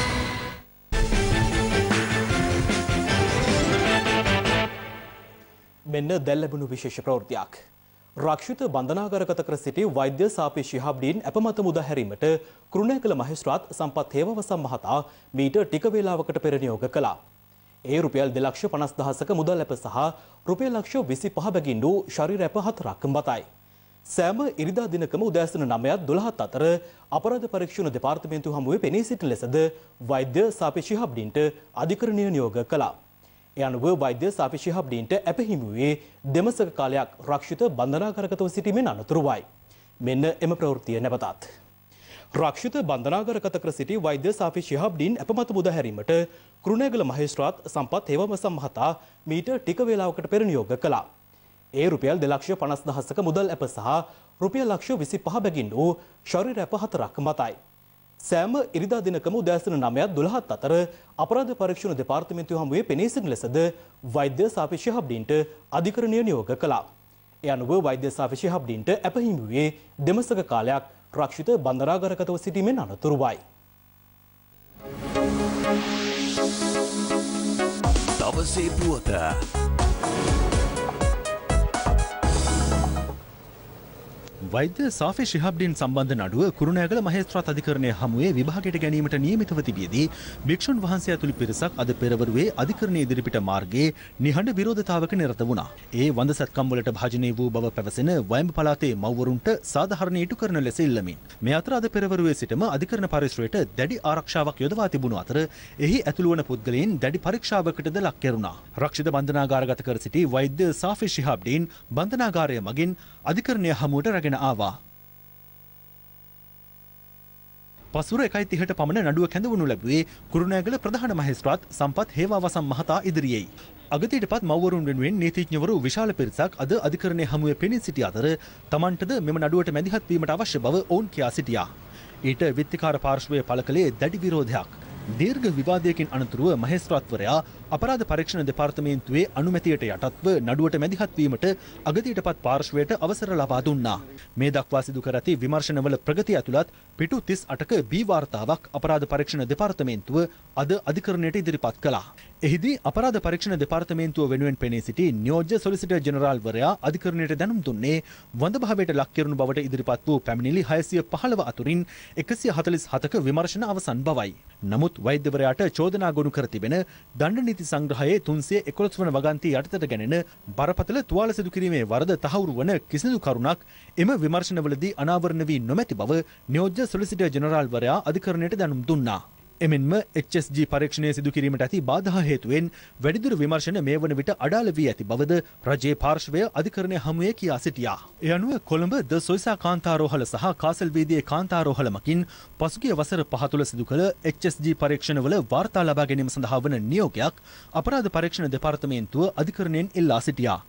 මෙන්න දැල්ලැබුණු විශේෂ ප්‍රවෘත්තියක්. රක්ෂිත බන්ධනාගරගත කර සිටි වෛද්‍ය සාපි ශිහබ්ඩීන් ඇපමත මුදහැරීමට කෘණයකළ මහිස්ත්‍රාත් සම්පත් හේවවසම් මහතා මීට ටික වේලාවකට පෙර නියෝග කළා. ඒ රුපියල් දෙලක්ෂ පනස් දහසක මුදල් ඇප සහ රුපියල් ලක්ෂ විසි පහ බැගින් වූ ශරීර ඇප හතරක් බතයි. සෑම ඉරිදා දිනකම උදෑසන නමයත් දොළහත් අතර අපරාධ පරීක්ෂණ දෙපාර්තමේන්තු හමුවේ පෙනී සිට ලෙසද වෛද්‍ය සාපි ශිහබ්ඩීන්ට අධිකරණය නියෝග කළා. ඒ අනුව වෛද්‍ය සාපි ශිහබ්ඩීන්ට ඇපහිමුවේ දෙමසක කාලයක් රක්ෂිත බන්ධනාගරගතව සිටීමෙන් අනතුරුවයි. මෙන්න එම ප්‍රවෘත්තිය නැවතත්. රක්ෂිත බන්ධනාගරගත කර සිටි වෛද්‍ය සාපි ශිහබ්ඩීන් ඇපමත මුදහැරීමට කෘණයගල මහේස්ත්‍රාත් සම්පත් හේවමසම් මහතා මීට ටික වේලාවකට පෙර නියෝග කළා. ඒ රුපියල් දෙලක්ෂ පනස් දහසක මුදල් ඇප සහ රුපියල් ලක්ෂ විසි පහ බැගින් වූ ශරීර ඇප හතරක් මතයි. සෑම ඉරිදා දිනකම උදෑසන නමයත් දොළහත් අතර අපරාධ පරීක්ෂණ දෙපාර්තමේන්තුව හමුවේ පෙනී සිටින ලෙසද වෛද්‍ය සාපේක්ෂ හබ්ඩීන්ට අධිකරණය නියෝග කළා. ඒ අනුව වෛද්‍ය සාපේක්ෂ හබ්ඩීන්ට ඇපහිමිවේ දෙමසක කාලයක් රක්ෂිත බන්ධනාගාරගතව සිටීමෙන් අනතුරුවයි. දවසේ පුවත වෛද්‍ය සාෆි ශිහබ්ඩින් සම්බන්ධ නඩුව කුරුණෑගල මහේස්ත්‍රාත් අධිකරණය හමුවේ විභාගයට ගැනීමට නියමිතව තිබියදී භික්ෂුන් වහන්සේ ඇතුළු පිරිසක් අද පෙරවරුවේ අධිකරණය ඉදිරිපිට මාර්ගයේ නිහඬ විරෝධතාවක නිරත වුණා. ඒ වඳ සැත්කම් වලට භාජනය වූ බව පැවසෙන වයඹ පළාතේ මව්වරුන්ට සාධාරණ ඉටු කරන ලෙස ඉල්ලමින්. මේ අතර අද පෙරවරුවේ සිටම අධිකරණ පරිශ්‍රයට දැඩි ආරක්ෂාවක් යොදවා තිබුණු අතර එහි ඇතුළු වන පුද්ගලයන් දැඩි පරීක්ෂාවකටද ලක් කෙරුණා. රක්ෂිත බන්ධනාගාරගත කර සිටි වෛද්‍ය සාෆි ශිහබ්ඩීන් බන්ධනාගාරය මගින් අධිකරණය හමුවට රැගෙන ආවා. පසුර එකයි තිහට පමණ නඩුව කැඳවනු ලැබුවේ කුරුණෑගල ප්‍රධාන මහේස්ත්‍රාත් සම්පත් හේවාවසම් මහතා ඉදිරියේ. අගතයට පත් මවරුන් වෙනුවෙන් නීතිඥවරු විශාල පිරිසක් අද අධිකරණය හමුවේ පෙනී සිටි අතර තමන්ටද මෙම නඩුවට මැදිහත් වීමට අවශ්‍ය බව ඔවුන් කියා සිටියා. ඊට විත්තිකාර පාර්ශ්වය පළ කළේ දැඩි විරෝධයක්. දීර්ඝ විවාදයකින් අනතුරුව මහේස්ත්‍රාත්වරයා අපරාධ පරීක්ෂණ දෙපාර්තමේන්තුවේ අනුමැතියට යටත්ව නඩුවට මැදිහත් වීමට අගතියට පත් පාර්ශ්වයට අවසර ලබා දුන්නා. මේ දක්වා සිදු කර ඇති විමර්ශනවල ප්‍රගතිය ඇතුළත් පිටු 38ක බී වාර්තාවක් අපරාධ පරීක්ෂණ දෙපාර්තමේන්තුව අද අධිකරණයට ඉදිරිපත් කළා. එහිදී අපරාධ පරීක්ෂණ දෙපාර්තමේන්තුව වෙනුවෙන් පෙනී සිටි නියෝජ්‍ය සොලිසිටර් ජෙනරාල්වරයා අධිකරණයට දැනුම් දුන්නේ වඳභාවයට ලක් කෙරුණු බවට ඉදිරිපත් වූ පැමිණිලි 615 අතුරින් 147ක විමර්ශන අවසන් බවයි. නමුත් වෛද්‍යවරයාට චෝදනා ගොනු කර තිබෙන දණ්ඩ නීති සංග්‍රහයේ 311 වන වගන්තිය යටතට ගැනෙන බරපතල තුවාල සිදු කිරීමේ වරද තහවුරු වන කිසිදු කරුණක් එම විමර්ශනවලදී අනාවරණ වී නොමැති බව නියෝජ්‍ය සොලිසිටර් ජෙනරාල්වරයා අධිකරණයට දැනුම් දුන්නා. එමෙන්ම HSG පරීක්ෂණය සිදු කිරීමට ඇති බාධා හේතුවෙන් වැඩිදුර විමර්ශන මේ වන විට අඩාල වී ඇති බවද රජයේ පාර්ශවය අධිකරණය හමුවේ කියා සිටියා. ඒ අනුව කොළඹ ද සොයිසා කාන්තාරෝහල සහ කාසල් වීදියේ කාන්තාරෝහල මකින් පසුගිය වසර පහ තුළ සිදු කළ HSG පරීක්ෂණවල වාර්තා ලබා ගැනීම සඳහා වන නියෝගයක් අපරාධ පරීක්ෂණ දෙපාර්තමේන්තුව අධිකරණයෙන් ඉල්ලා සිටියා.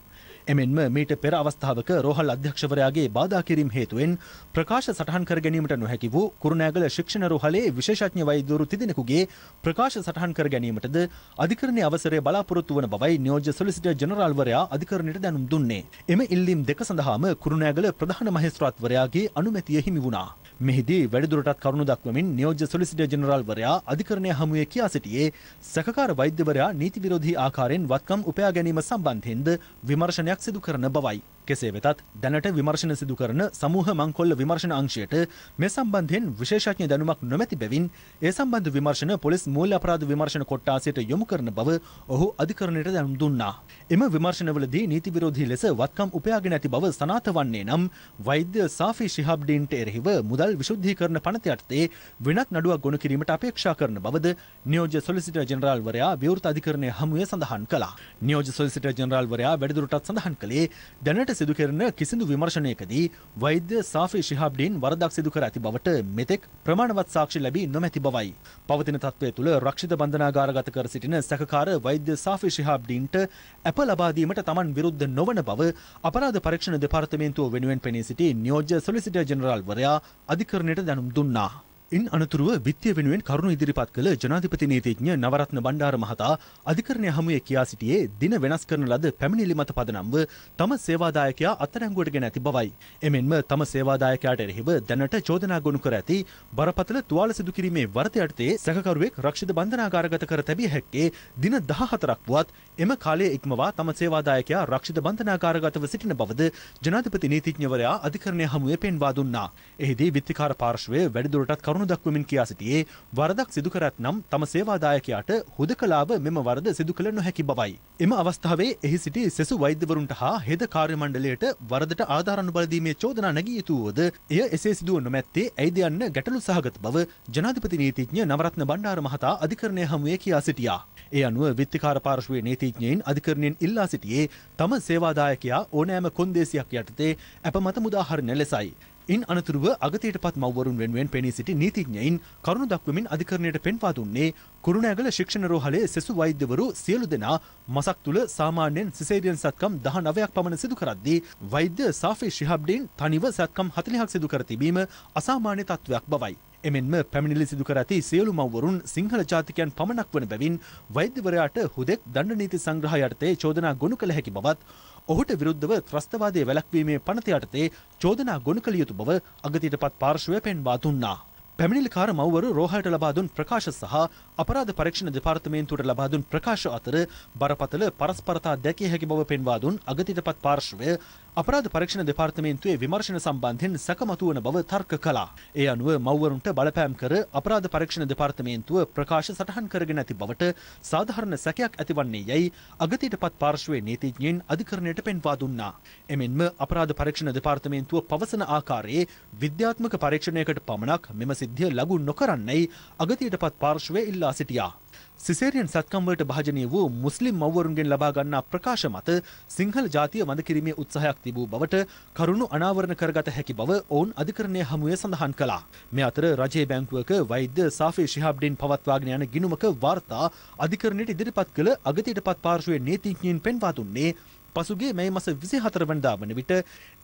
එමෙන්ම මීට පෙර අවස්ථාවක රෝහල් අධ්‍යක්ෂවරයාගේ බාධා කිරීම හේතුවෙන් ප්‍රකාශ සටහන් කර ගැනීමට නොහැකි වූ කුරුණෑගල ශික්ෂණ රෝහලේ විශේෂඥ වෛද්‍යවරු තිදෙනෙකුගේ ප්‍රකාශ සටහන් කර ගැනීමටද අධිකරණයේ අවසරය බලාපොරොත්තු වන බවයි නියෝජ්‍ය සොලිසිටර් ජෙනරාල්වරයා අධිකරණයට දැනුම් දුන්නේ. එම ඉල්ලීම් දෙක සඳහාම කුරුණෑගල ප්‍රධාන මහේස්ත්‍රාත්වරයාගේ අනුමැතිය හිමි වුණා. මෙහිදී වැඩිදුරටත් කරුණු දක්වමින් නියෝජ්‍ය සොලිසිටර් ජෙනරාල්වරයා අධිකරණය හමුවේ කියා සිටියේ සැකකාර වෛද්‍යවරයා නීති විරෝධී ආකාරයෙන් වත්කම් උපයා ගැනීම සම්බන්ධයෙන්ද විමර්ශනයක් සිදු කරන බවයි. කෙසේ වෙතත් දැනට විමර්ශන සිදු කරන සමූහ මංකොල්ල විමර්ශන අංශයට මේ සම්බන්ධයෙන් විශේෂඥ දැනුමක් නොමැති බැවින් ඒ සම්බන්ධ විමර්ශන පොලිස් මූල්‍ය අපරාධ විමර්ශන කොට්ටාසයට යොමු කරන බව ඔහු අධිකරණයට දැනුම් දුන්නා. එම විමර්ශනවලදී නීති විරෝධී ලෙස වත්කම් උපයාගෙන ඇති බව සනාත වන්නේ නම් වෛද්‍ය සාෆි ශිහබ්ඩීන්ට එරෙහිව මුදල් විශුද්ධීකරණ පනත යටතේ වෙනත් නඩුවක් ගොනු කිරීමට අපේක්ෂා කරන බවද නියෝජ්‍ය සොලිසිටර් ජෙනරාල්වරයා විවෘත අධිකරණය හමුවේ සඳහන් කළා. නියෝජ්‍ය සොලිසිටර් ජෙනරාල්වරයා වැඩිදුරටත් සඳහන් කළේ දැනට සිදු කරන කිසිදු විමර්ශනයකදී වෛද්‍ය සාෆි ශිහබ්ඩීන් වරදක් සිදු කර ඇති බවට මෙතෙක් ප්‍රමාණවත් සාක්ෂි ලැබී නොමැති බවයි. පවතින තත්ත්වය තුළ රක්ෂිත බන්ධනාගාරගත කර සිටින සැකකාර වෛද්‍ය සාෆි ශිහබ්ඩීන්ට ඇප ලබාදීමට තමන් විරුද්ධ නොවන බව අපරාධ පරීක්ෂණ දෙපාර්තමේන්තුව වෙනුවෙන් පෙනී සිටි නියෝජ්‍ය සොලිසිටර් ජෙනරාල්වරයා අධිකරණයට දැනුම් දුන්නා. ඉන් අනතුරුව විත්තිය වෙනුවෙන් කරුණු ඉදිරිපත් කළ ජනාධිපති නීතිඥ නවරත්න බණ්ඩාර මහතා අධිකරණය හමුවේ කියා සිටියේ දින වෙනස් කරන ලද පැමිණිලි මත පදනම්ව තම සේවාදායකයා අත්අඩංගුවට ගෙන ඇති බවයි. එමෙන්ම තම සේවාදායකයාට එරෙහිව දැනට චෝදනා ගොනු කර ඇති බරපතල තුවාල සිදු කිරීමේ වරත යටතේ සැකකරුවෙක් රක්ෂිත බන්ධනාගාරගත කර තැබිය හැක්කේ දින 14ක් වුවත් එම කාලය ඉක්මවා තම සේවාදායකයා රක්ෂිත බන්ධනාගාරගතව සිටින බවද ජනාධිපති නීතිඥවරයා අධිකරණය හමුවේ පෙන්වා දුන්නා. එහිදී විත්තිකාර පාර්ශවය වැඩිදුරටත් කරුණු කරුණු දක්වමින් කියා සිටියේ වරදක් සිදු කර ඇත්නම් තම සේවාදායකයාට හුදකලාව මෙම වරද සිදු කළ නොහැකි බවයි. එම අවස්ථාවේ එහි සිටි සෙසු වෛද්‍යවරුන්ට හා හෙද කාර්ය මණ්ඩලයට වරදට ආධාරණු බලදීමේ චෝදනා නැගී යුතු වුවද එය එසේ සිදුව නොමැත්තේ ඇයිද යන්න ගැටලු සහගත බව ජනාධිපති නීතිඥ නවරත්න බණ්ඩාර මහතා අධිකරණය හමුවේ කියා සිටියා. ඒ අනුව විත්තිකාර පාර්ශවයේ නීතිඥයින් අධිකරණයෙන් ඉල්ලා සිටියේ තම සේවාදායකයා ඕනෑම කොන්දේසියක් යටතේ අප මත මුදාහරණ ලෙසයි. ඉන් අනතුරුව අගතයට පත් මව්වරුන් වෙනුවෙන් පෙනී සිටි නීතිඥයින් කරුණු දක්වමින් අධිකරණයට පෙන්වා දුන්නේ කුරුණෑගල ශික්ෂණ රෝහලේ සෙසු වෛද්‍යවරු සියලු දෙනා මසක් තුළ සාමාන්‍යයෙන් සිසේරියන් සත්කම් දහ නවයක් පමණ සිදු කරද්දී වෛද්‍ය සාෆි ශිහබ්ඩීන් තනිව සත්කම් හතලිහක් සිදු කර තිබීම අසාමාන්‍ය තත්ත්වයක් බවයි. එමෙන්ම පැමිණිලි සිදු කර ඇති සියලු මව්වරුන් සිංහල ජාතිකයන් පමණක් වන බැවින් වෛද්‍යවරයාට හුදෙක් දණ්ඩ නීති සංග්‍රහ යටතේ චෝදනා ගොනු කළ හැකි බවත් ඔහුට විරුද්ධව ත්‍රස්තවාදය වැළැක්වීමේ පනත යටතේ චෝදනා ගොනු කළ යුතු බව අගතියට පත් පාර්ශවය පෙන්වා දුන්නා. පැමිණිලිකාර මව්වරු රෝහලට ලබා දුන් ප්‍රකාශ සහ අපරාධ පරීක්ෂණ දෙපාර්තමේන්තුවට ලබා දුන් ප්‍රකාශ අතර බරපතල පරස්පරතා දැකිය හැකි බව පෙන්වා දුන් අගතිටපත් පාර්ශවය අපරාධ පරීක්ෂණ දෙපාර්තමේන්තුවේ විමර්ශන සම්බන්ධයෙන් සැකමතුවන බව තර්ක කළා. ඒ අනුව මව්වරුන්ට බලපෑම් කර අපරාධ පරීක්ෂණ දෙපාර්තමේන්තුව ප්‍රකාශ සටහන් කරගෙන ඇති බවට සාධාරණ සැකයක් ඇතිවන්නේ යැයි අගතිටපත් පාර්ශවයේ නීතිඥයින් අධිකරණයට පෙන්වා දුන්නා. එමෙන්ම අපරාධ පරීක්ෂණ දෙපාර්තමේන්තුව පවසන ආකාරයේ විද්‍යාත්මක පරීක්ෂණයකට පමණක් මෙම සිද්ධිය ලගු නොකරන්නයි අගතියටපත් පාර්ශවය ඉල්ලා සිටියා. සිසේරියන් සත්කම්වලට භාජනය වූ මුස්ලිම් මව්වරුන්ගෙන් ලබා ගන්නා ප්‍රකාශ මත සිංහල ජාතිය වඳ කිරීමේ උත්සාහයක් තිබූ බවට කරුණු අනාවරණ කරගත හැකි බව ඔවුන් අධිකරණය හමුවේ සඳහන් කළා. මේ අතර රජයේ බැංකුවක වෛද්‍ය සාෆී ශිහාබ්ඩින් පවත්වාගෙන යන ගිණුමක වාර්තා අධිකරණයට ඉදිරිපත් කළ අගතියටපත් පාර්ශවයේ නීතිඥයින් පෙන්වා දුන්නේ පසුගේ මේ මස විසි හතර වනදා වන විට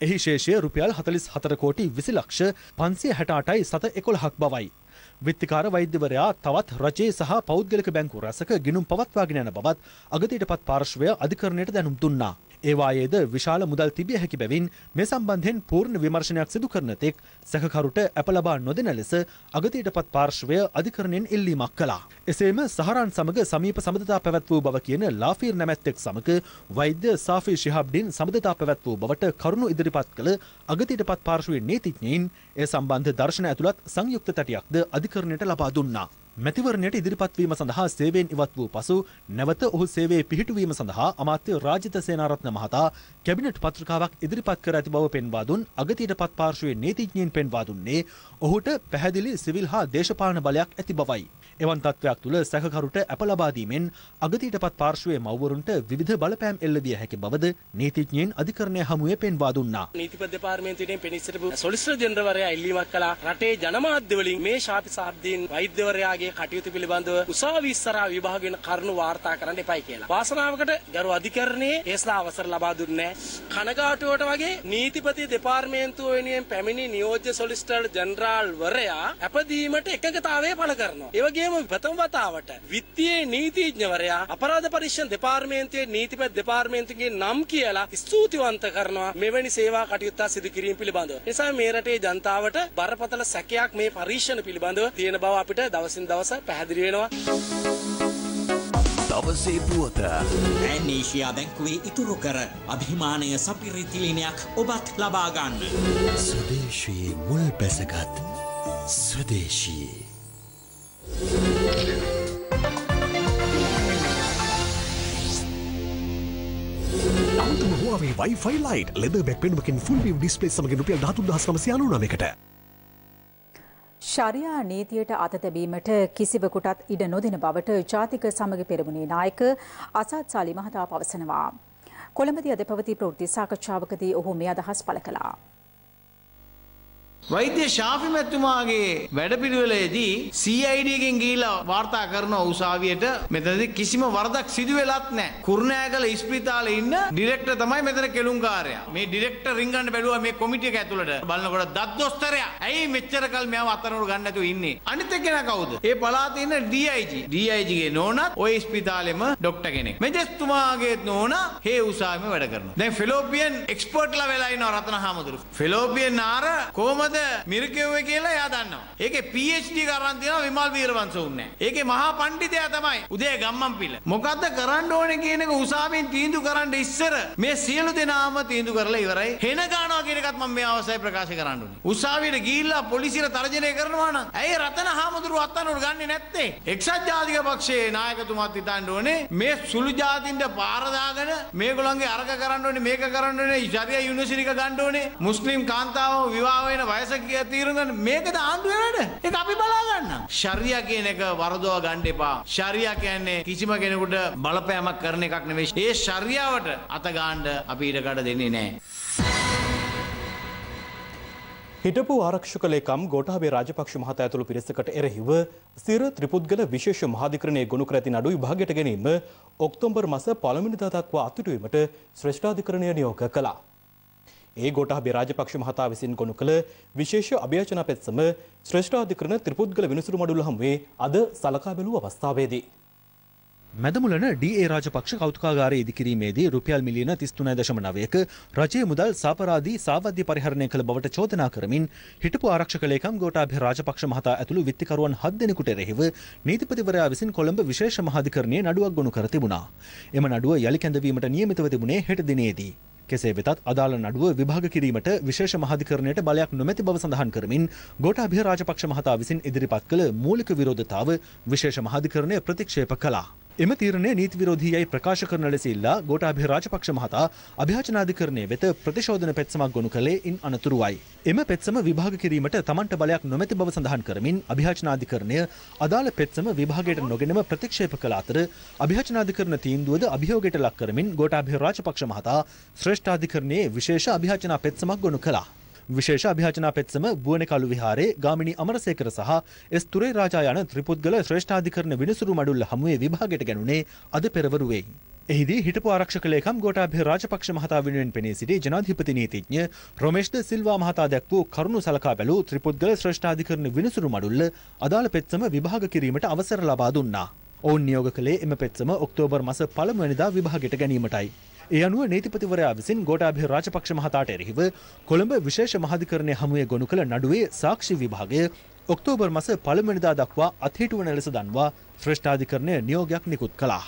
එහි ශේෂය රුපියල් හතලිස් හතර කෝටි විසි ලක්ෂ පන්සිය හැටාටයි සත එකොළහක් බවයි. විත්තිකාර වෛද්‍යවරයා තවත් රජයේ සහ පෞද්ගලික බැංකු රැසක ගිනුම් පවත්වාගෙන යන බවත් අගතයට පත් පාර්ශවය අධිකරණයට දැනුම් දුන්නා. ඒවායේද විශාල මුදල් තිබිය හැකි බැවින් මේ සම්බන්ධයෙන් පූර්ණ විමර්ශනයක් සිදු කරන තෙක් සැකකරුට ඇප ලබා නොදෙන ලෙස අගතයට පත් පාර්ශවය අධිකරණයෙන් ඉල්ලීමක් කළා. එසේම සහරන් සමග සමීප සබඳතා පැවැත් වූ බව කියන ලාෆීර් නැමැත්තෙක් සමග වෛද්‍ය සාෆී ශිහබ්ඩින් සබඳතා පැවැත් වූ බවට කරුණු ඉදිරිපත් කළ අගතයට පත් පාර්ශවයේ නීතිඥයින් ඒ සම්බන්ධ දර්ශන ඇතුළත් සංයුක්ත තැටියක්ද අධිකරණයට ලබා දුන්නා. මැතිවරණයට ඉදිරිපත්වීම සඳහා සේවයෙන් ඉවත් වූ පසු නැවත ඔහු සේවයේ පිහිටුවීම සඳහා අමාත්‍ය රාජිත සේනාරත්න මහතා කැබිනට් පත්‍රිකාවක් ඉදිරිපත් කර ඇති බව පෙන්වා දුන් අගතියට පත් පාර්ශවයේ නීතිඥයින් පෙන්වා දුන්නේ ඔහුට පැහැදිලි සිවිල් හා දේශපාලන බලයක් ඇති බවයි. එවන් තත්ත්වයක් තුළ සැකකරුට ඇප ලබා දීමෙන් අගතියට පත් පාර්ශවයේ මව්වරුන්ට විවිධ බලපෑම් එල්ල විය හැකි බවද නීතිඥයින් අධිකරණය හමුවේ පෙන්වා දුන්නා. නීතිපති දෙපාර්තමේන්තුවෙන් පෙනී සිටපු සොලිසිටර් ජෙනරල්වරයා ඉල්ලීමක් කළා රටේ ජනමාධ්‍ය වලින් මේ ශාපි සාබ්දීන් වෛද්‍යවරයාගේ මේ කටයුතු පිළිබඳව උසාවි ඉස්සරහා විභාග වෙන කරුණු වාර්තා කරන්න එපයි කියලා. වාසනාවකට ගරු අධිකරණයේ ඒස්ලා අවසර ලබා දුන්නේ කනගාටුවට වගේ නීතිපති දෙපාර්තමේන්තුව වෙනුවෙන් පැමිණි නියෝජ්‍ය සොලිසිටර් ජෙනරාල් වරයා අපදීමට එකඟතාවය පළ කරනවා. ඒ වගේම ප්‍රථම වතාවට විත්තියේ නීතිඥවරයා අපරාධ පරීක්ෂණ දෙපාර්තමේන්තුවේ නීතිපති දෙපාර්තමේන්තුවේ නම් කියලා ස්තුතිවන්ත කරනවා මෙවැනි සේවා කටයුත්ත සිදු කිරීම පිළිබඳව. නිසා මේ රටේ ජනතාවට බරපතල සැකයක් මේ පරීක්ෂණ පිළිබඳව තියෙන බව අපිට දවසින් දවස පැහැදිලි වෙනවා. දවසේ පුවත ඇනේෂයා බැංකුවේ ඉතුරු කර අභිමානය සපිරි තිලිනයක් ඔබත් ලබාගන්න. ස්වදේශයේ මුල් බැසගත් ස්වදේශයේ නවතම Huawei wifi light leather back පෙනුමකින් full view display සමගින් රුපියල් 13999කට ශරියා නීතියට අත තැබීමට කිසිවකුටත් ඉඩ නොදෙන බවට ජාතික සමග පෙරමුණේ නායක අසත් සාලි මහතා පවසනවා. කොළඹදී අද පැවති ප්‍රවෘත්ති සාකච්ඡාවකදී ඔහු මේ අදහස් පළ කළා. වෛද්‍ය ශාෆි මැතිතුමාගේ වැඩපිළිවෙලේදී CID එකෙන් ගිහිලා වාර්තා කරන උසාවියට මෙතනදී කිසිම වරදක් සිදු වෙලත් නැහැ. කුරුණෑගල ඉස්පිතාලේ ඉන්න ඩිරෙක්ටර් තමයි මෙතන කෙලුම්කාරයා. මේ ඩිරෙක්ටර් රින්ගන්න බැලුවා මේ කොමිටියක ඇතුළට. බලනකොට දත් දොස්තරයා. ඇයි මෙච්චර කල් මෙයාව අතනට ගන්න නැතුව ඉන්නේ? අනිත් එක කෙනා කවුද? ඒ පළාතේ ඉන්න DIG. DIG ගේ නෝනත් ওই ඉස්පිතාලෙම ડોක්ටර් කෙනෙක්. මෙජස්තුමාගේ නෝනා හේ උසාවියේම වැඩ කරනවා. දැන් ෆෙලෝපියන් එක්ස්පර්ට්ලා වෙලා ඉනවා රතන හාමුදුරුවෝ. ෆෙලෝපියන් ආර කොහොමද මිරිකෙව්වේ කියලා එයා දන්නවා. ඒකේ PhD එක අරන් තියෙනවා විමල් වීරවංශ උන්නේ. ඒකේ මහා පඬිතයා තමයි උදේ ගම්මන් පිළ. මොකද්ද කරන්න ඕනේ කියන එක උසාවියෙන් තීන්දුව කරන්න ඉස්සර මේ සියලු දෙනාම තීන්දුව කරලා ඉවරයි. හෙන ගන්නවා කියන එකත් මම මේ අවස්ථාවේ ප්‍රකාශ කරන්න ඕනේ. උසාවියට ගිහිල්ලා පොලිසියට තර්ජනය කරනවා නම් ඇයි රතන හාමුදුරුවෝ අත්අඩංගුවට ගන්නේ නැත්තේ? එක්සත් ජාතික පක්ෂයේ නායකතුමාත් හිතන්න ඕනේ මේ සුළු ජාතින්ට පාර දාගෙන මේගොල්ලන්ගේ අරක කරන්න ඕනේ මේක කරන්න ඕනේ ශරියා යුනිවර්සිටි එක ගන්න ඕනේ මුස්ලිම් කාන්තාව විවාහ වෙන වයස කිය තීරණ ගන්න මේකද ආණ්ඩුවේ වැඩ? ඒක අපි බලා ගන්න. ශරියා කියන එක වරදවා ගන්න එපා. ශරියා කියන්නේ කිසිම කෙනෙකුට බලපෑමක් කරන එකක් නෙවෙයි. ඒ ශරියාවට අත ගන්න අපි ඉඩකඩ දෙන්නේ නැහැ. හිටපු ආරක්ෂක ලේකම් ගෝඨාභය රාජපක්ෂ මහතා ඇතුළු පිරිසකට එරෙහිව සිර ත්‍රිපුද්ගල විශේෂ මහාධිකරණයේ ගොනු කර ඇති නඩු විභාගයට ගැනීම ඔක්තෝබර් මාස පළමුවෙනිදා දක්වා අතුරුවීමට ශ්‍රේෂ්ඨාධිකරණය නියෝග කළා. ඒ ගෝඨාභය රාජපක්ෂ මහතා විසින් ගොනු කළ විශේෂ අභියාචනා පෙත්සම ශ්‍රේෂ්ඨාධිකරණ ත්‍රිපුද්ගල විනිසුරු මඩුල්ල හමුවේ අද සලකා බැලූ අවස්ථාවේදී මැදමුලන ඩේ රාජපක්ෂ කෞතුකාගාරය ඉදිකිරීමේදී රුපියල් මිලියන තිස්තුනයි දශම නවයක රජය මුදල් සාපරාදී සාවද්‍ය පරිහරණය කළ බවට චෝදනා කරමින් හිටපු ආරක්ෂක ලේකම් ගෝඨාභය රාජපක්ෂ මහතා ඇතුළු විත්තිකරුවන් හත් දෙනෙකුට එරෙහිව නීතිපතිවරයා විසින් කොළඹ විශේෂ මහාධිකරණයේ නඩුවක් ගොනු කර තිබුණා. එම නඩුව යලි කැඳවීමට නියමිතව තිබුණේ හෙට දිනේදී. කෙසේ වෙතත් අදාළ නඩුව විභාග කිරීමට විශේෂ මහාධිකරණයට බලයක් නොමැති බව සඳහන් කරමින් ගෝඨාභය රාජපක්ෂ මහතා විසින් ඉදිරිපත් කළ මූලික විරෝධතාව විශේෂ මහාධිකරණය ප්‍රතික්ෂේප කළා. එම තීරණය නීති විරෝධී යයි ප්‍රකාශ කරන ලෙස ඉල්ලා ගෝඨාභය රාජපක්ෂ මහතා අභියාචනාධිකරණය වෙත ප්‍රතිශෝධන පෙත්සමක් ගොනු කළේ ඉන් අනතුරුවයි. එම පෙත්සම විභාග කිරීමට තමන්ට බලයක් නොමැති බව සඳහන් කරමින් අභියාචනාධිකරණය අදාළ පෙත්සම විභාගයට නොගෙනම ප්‍රතික්ෂේප කළ අතර අභියාචනාධිකරණ තීන්දුවද අභියෝගයට ලක් කරමින් ගෝඨාභය රාජපක්ෂ මහතා ශ්‍රේෂ්ඨාධිකරණයේ විශේෂ අභියාචනා පෙත්සමක් ගොනු කළා. විශේෂ අභියාචනා පෙත්සම බුවනකලු විහාරේ ගාමිණී අමරසේකර සහ එස් තුරේ රාජා යන ත්‍රිපුද්ගල ශ්‍රේෂ්ඨාධිකරණ විනිසුරු මඩුල්ල හමුවේ විභාගයට ගැනුනේ අද පෙරවරුවේ. එහිදී හිටපු ආරක්ෂක ලේකම් ගෝඨාභය රාජපක්ෂ මහතා වෙනුවෙන් පෙනී සිටි ජනාධිපති නීතිඥ රොමේෂ්ද සිල්වා මහතා දැක්වූ කරුණු සලකා බැලූ ත්‍රිපුද්ගල ශ්‍රේෂ්ඨාධිකරණ විනිසුරු මඩුල්ල අදාළ පෙත්සම විභාග කිරීමට අවසර ලබා දුන්නා. ඔවුන් නියෝග කළේ එම පෙත්සම ඔක්තෝබර් මස පළමුවැනිදා විභාගයට ගැනීමටයි. ඒ අනුව නීතිපතිවරයා විසින් ගෝඨාභය රාජපක්ෂ මහතාට එරෙහිව කොළඹ විශේෂ මහාධිකරණය හමුවේ ගොනු කළ නඩුවේ සාක්ෂි විභාගය ඔක්තෝබර් මස පළමුවෙනිදා දක්වා අත්හිටුවන ලෙස දන්වා ශ්‍රේෂ්ඨාධිකරණය නියෝගයක් නිකුත් කළා.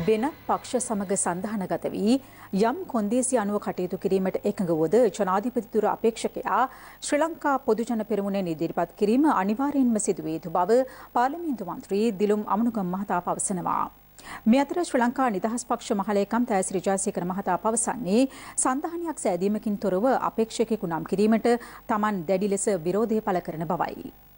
වෙනත් පක්ෂ සමග සන්ධානගත වී යම් කොන්දේසි අනුව කටයුතු කිරීමට එකඟ වුවද ජනාධිපතිතුර අපේක්ෂකයා ශ්‍රී ලංකා පොදුජන පෙරමුණෙන් ඉදිරිපත් කිරීම අනිවාර්යෙන්ම සිදුවිය යුතු බව පාර්ලිමේන්තු මන්ත්‍රී දිලුම් අමනුගම් මහතා පවසනවා. මේ අතර ශ්‍රී ලංකා නිදහස් පක්ෂ මහලේකම් තෑස් රිජාසේකර මහතා පවසන්නේ සන්ධානයක් සෑදීමකින් තොරව අපේක්ෂකයෙකු නම් කිරීමට තමන් දැඩි ලෙස විරෝධය පළ කරන බවයි.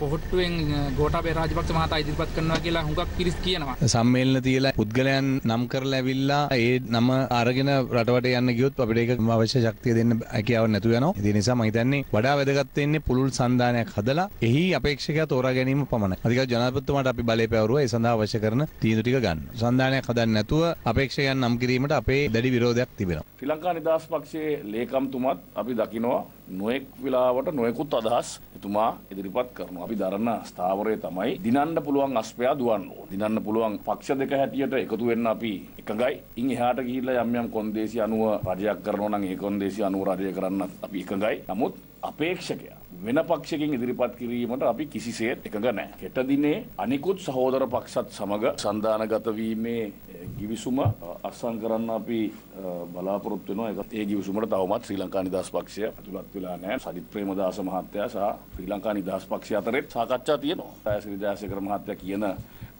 පොහොට්ටුවෙන් ගෝඨාභය රාජපක්ෂ මහතා ඉදිරිපත් කරනවා කියලා හුඟක් පිරිස් කියනවා. සම්මේලන තියලා පුද්ගලයන් නම් කරලා ඇවිල්ලා ඒ නම අරගෙන රටවට යන්න ගියොත් අපිට ඒක අවශ්‍ය ශක්තිය දෙන්න හැකියාවක් නැතුව යනවා. ඒ නිසා මම හිතන්නේ වඩා වැදගත් වෙන්නේ පුළුල් සන්දානයක් හදලා එහි අපේක්ෂකයා තෝරා ගැනීම පමණයි. අධිකා ජනාධිපතිතුමාට අපි බලය පැවරුවා ඒ සඳහා අවශ්‍ය කරන තීන්දුව ටික ගන්න. සන්දානයක් හදන්න නැතුව අපේක්ෂකයන් නම් කිරීමට අපේ දැඩි විරෝධයක් තිබෙනවා. ශ්‍රී ලංකා නිදහස් පක්ෂයේ ලේකම්තුමත් අපි දකිනවා නොයෙක් වෙලාවට නොයෙකුත් අදහස් එතුමා ඉදිරිපත් කරනවා. අපි දරන ස්ථාවරය තමයි දිනන්න පුළුවන් අස්පයා දුවන්න ඕන. දිනන්න පුළුවන් පක්ෂ දෙක හැටියට එකතු වෙන්න අපි එකඟයි. ඉන් එහාට ගිහිල්ලා යම් යම් කොන්දේසි අනුව රජයක් කරනවා නම් ඒ කොන්දේසි අනුව රජය කරන්න අපි එකඟයි. නමුත් අපේක්ෂකයා වෙන පක්ෂකින් ඉදිරිපත් කිරීමට අපි කිසිසේත් එකඟ නැහැ. හෙට දිනේ අනිකුත් සහෝදර පක්ෂත් සමග සන්දානගත වීමේ ගිවිසුම අත්සන් කරන්න අපි බලාපොරොත්තු වෙනවා. ඒක ඒ ගිවිසුමට තවමත් ශ්‍රී ලංකා නිදහස් පක්ෂය ඇතුළත් වෙලා නැහැ. සජිත් ප්‍රේමදාස මහත්තයා සහ ශ්‍රී ලංකා නිදහස් පක්ෂය අතරේ සාකච්ඡා තියෙනවා. ජයසිරි ජයසේකර මහත්තයා කියන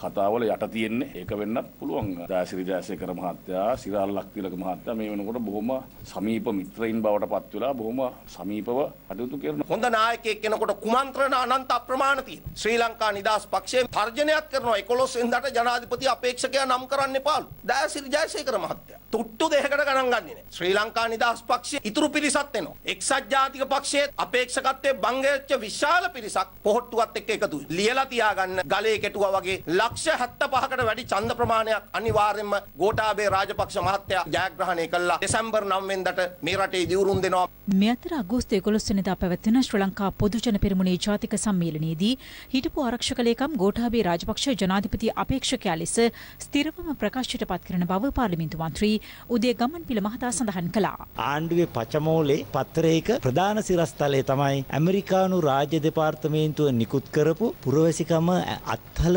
කතාවල යට තියෙන්නේ ඒක වෙන්නත් පුළුවන්. ජයසිරි ජයසේකර මහත්තයා සිරාල් ලක්තිලක මහත්තයා මේ වෙනකොට බොහොම සමීප මිත්‍රයින් බවට පත් වෙලා බොහොම සමීපව කටයුතු කරන හොඳ නායකයෙක් කෙනෙකුට කුමන්ත්‍රණ අනන්ත අප්‍රමාණ තියෙනවා. ශ්‍රී ලංකා නිදහස් පක්ෂයෙන් තර්ජනයක් කරනවා 11 වෙනිදාට ජනාධිපති අපේක්ෂකයා නම් කරන්න එපාලු. දයාසිරි ජයසේකර මහත්තයා. තුට්ටු දෙකකට ගණන් ගන්නේ නැහැ. ශ්‍රී ලංකා නිදහස් පක්ෂය ඉතුරු පිරිසත් එනවා. එක්සත් ජාතික පක්ෂයේ අපේක්ෂකත්වයේ බංගයච්ච විශාල පිරිසක් පොහොට්ටුවත් එක්ක එකතු වෙයි. ලියලා තියාගන්න ගලේ කෙටුවා වගේ ලක්ෂ 75කට වැඩි ඡන්ද ප්‍රමාණයක් අනිවාර්යයෙන්ම ගෝඨාභය රාජපක්ෂ මහත්තයා ජයග්‍රහණය කළා. දෙසැම්බර් 9 වෙනිදාට මේ රටේ දියුරුම් දෙනවා. මේ අතර අගෝස්තු 11 වෙනිදා පැවැත්වෙන ශ්‍රී ලංකා පොදුජන පෙරමුණේ ජාතික සම්මේලනයේදී හිටපු ආරක්ෂක ලේකම් ගෝඨාභය රාජපක්ෂ ජනාධිපති අපේක්ෂකයා ලෙස ස්ථිරවම ප්‍රකාශයට පත් කරන බව පාර්ලිමේන්තු මන්ත්‍රී උදේ ගමන්පිල මහතා සඳහන් කළා. ආණ්ඩුවේ පචමෝලේ පත්තරයක ප්‍රධාන සිරස්තලය තමයි ඇමරිකානු රාජ්‍ය දෙපාර්තමේන්තුව නිකුත් කරපු පුරවැසිකම අත්හල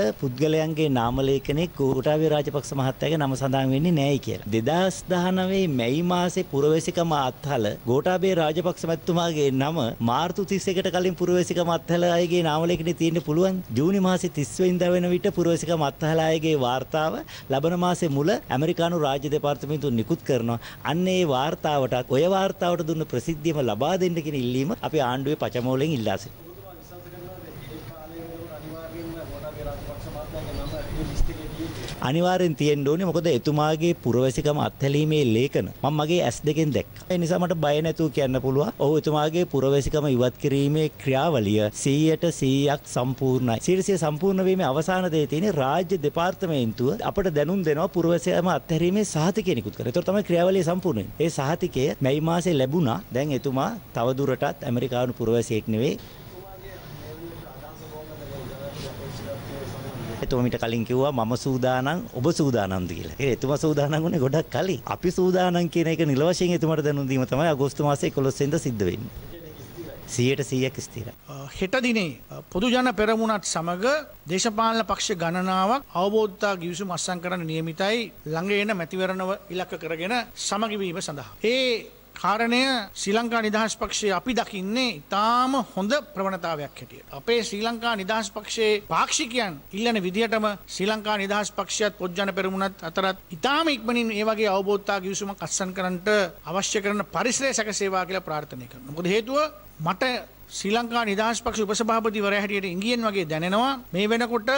පුද්ගලයන්ගේ නාමලේඛනයේ ගෝඨාභය රාජපක්ෂ මහත්තයාගේ නම සඳහන් වෙන්නේ නැහැයි කියලා. 2019 මැයි මාසේ පුරවැසිකම අත්හල ගෝඨාභය රාජපක්ෂ මැතිතුමාගේ නම මාර්තු 31ට කලින් පුරවැසිකම අත්හල අයගේ නාමලේඛනයේ තියෙන්න පුළුවන්. ජූනි මාසේ 30 වෙනිදා වෙන විට පුරවැසිකම අත්හල අයගේ වාර්තාව ලබන මාසේ මුල ඇමරිකානු රාජ්‍ය දෙපාර්තමේන්තුව නිකුත් කරනවා. අන්න ඒ වාර්තාවට ඔය වාර්තාවට දුන්න ප්‍රසිද්ධියම ලබා දෙන්න කියන ඉල්ලීම අපි ආණ්ඩුවේ පචමෝලෙන් ඉල්ලා සිටිනවා. අනිවාර්යෙන් තියෙන්න ඕනේ මොකද එතුමාගේ පුරවැසිකම අත්හැලීමේ ලේඛන මම මගේ ඇස් දෙකෙන් දැක්කා. ඒ නිසා මට බය නැතුව කියන්න පුළුවන්. ඔහු එතුමාගේ පුරවැසිකම ඉවත් කිරීමේ ක්‍රියාවලිය 100ට 100ක් සම්පූර්ණයි. 100 සම්පූර්ණ වීමේ අවසාන දේ තියෙන්නේ රාජ්‍ය දෙපාර්තමේන්තුව අපට දැනුම් දෙනවා පුරවැසිකම අත්හැරීමේ සහතිකය නිකුත් කරලා. ඒතකොට තමයි ක්‍රියාවලිය සම්පූර්ණ වෙන්නේ. ඒ සහතිකය මැයි මාසේ ලැබුණා. දැන් එතුමා තවදුරටත් ඇමරිකානු පුරවැසියෙක් නෙවෙයි එතුමමිට කලින් කිව්වා මම සූදානම් ඔබ සූදානම්ද කියලා. ඒ එතුමා සූදානම් වුණේ ගොඩක් කලින්. අපි සූදානම් කියන එක නිල වශයෙන් එතුමාට දැනුම් දීම තමයි අගෝස්තු මාසයේ 11 වෙනිදා සිද්ධ වෙන්නේ. 100ට 100ක් ස්ථිරයි. හෙට දිනේ පොදු ජන පෙරමුණත් සමග දේශපාලන පක්ෂ ගණනාවක් අවබෝධතා ගිවිසුම් අත්සන් කරන්න නියමිතයි ළඟ එන මැතිවරණව ඉලක්ක කරගෙන සමගි වීම සඳහා. ඒ කාරණය ශ්‍රී ලංකා නිදහස් පක්ෂයේ අපි දකින්නේ ඉතාම හොඳ ප්‍රවණතාවයක් හැටියට. අපේ ශ්‍රී ලංකා නිදහස් පක්ෂයේ පාක්ෂිකයන් ඉල්ලන විදිහටම ශ්‍රී ලංකා නිදහස් පක්ෂයත් පොජ්ජන පෙරමුණත් අතරත් ඉතාම ඉක්මනින් ඒ වගේ අවබෝධතා ගිවිසුමක් අත්සන් කරන්නට අවශ්‍ය කරන පරිසරය සැකසේවා කියලා ප්‍රාර්ථනා කරනවා. මොකද හේතුව මට ශ්‍රී ලංකා නිදහස් පක්ෂ උපසභාපතිවරයා හැටියට ඉංගියෙන් වගේ දැනෙනවා මේ වෙනකොට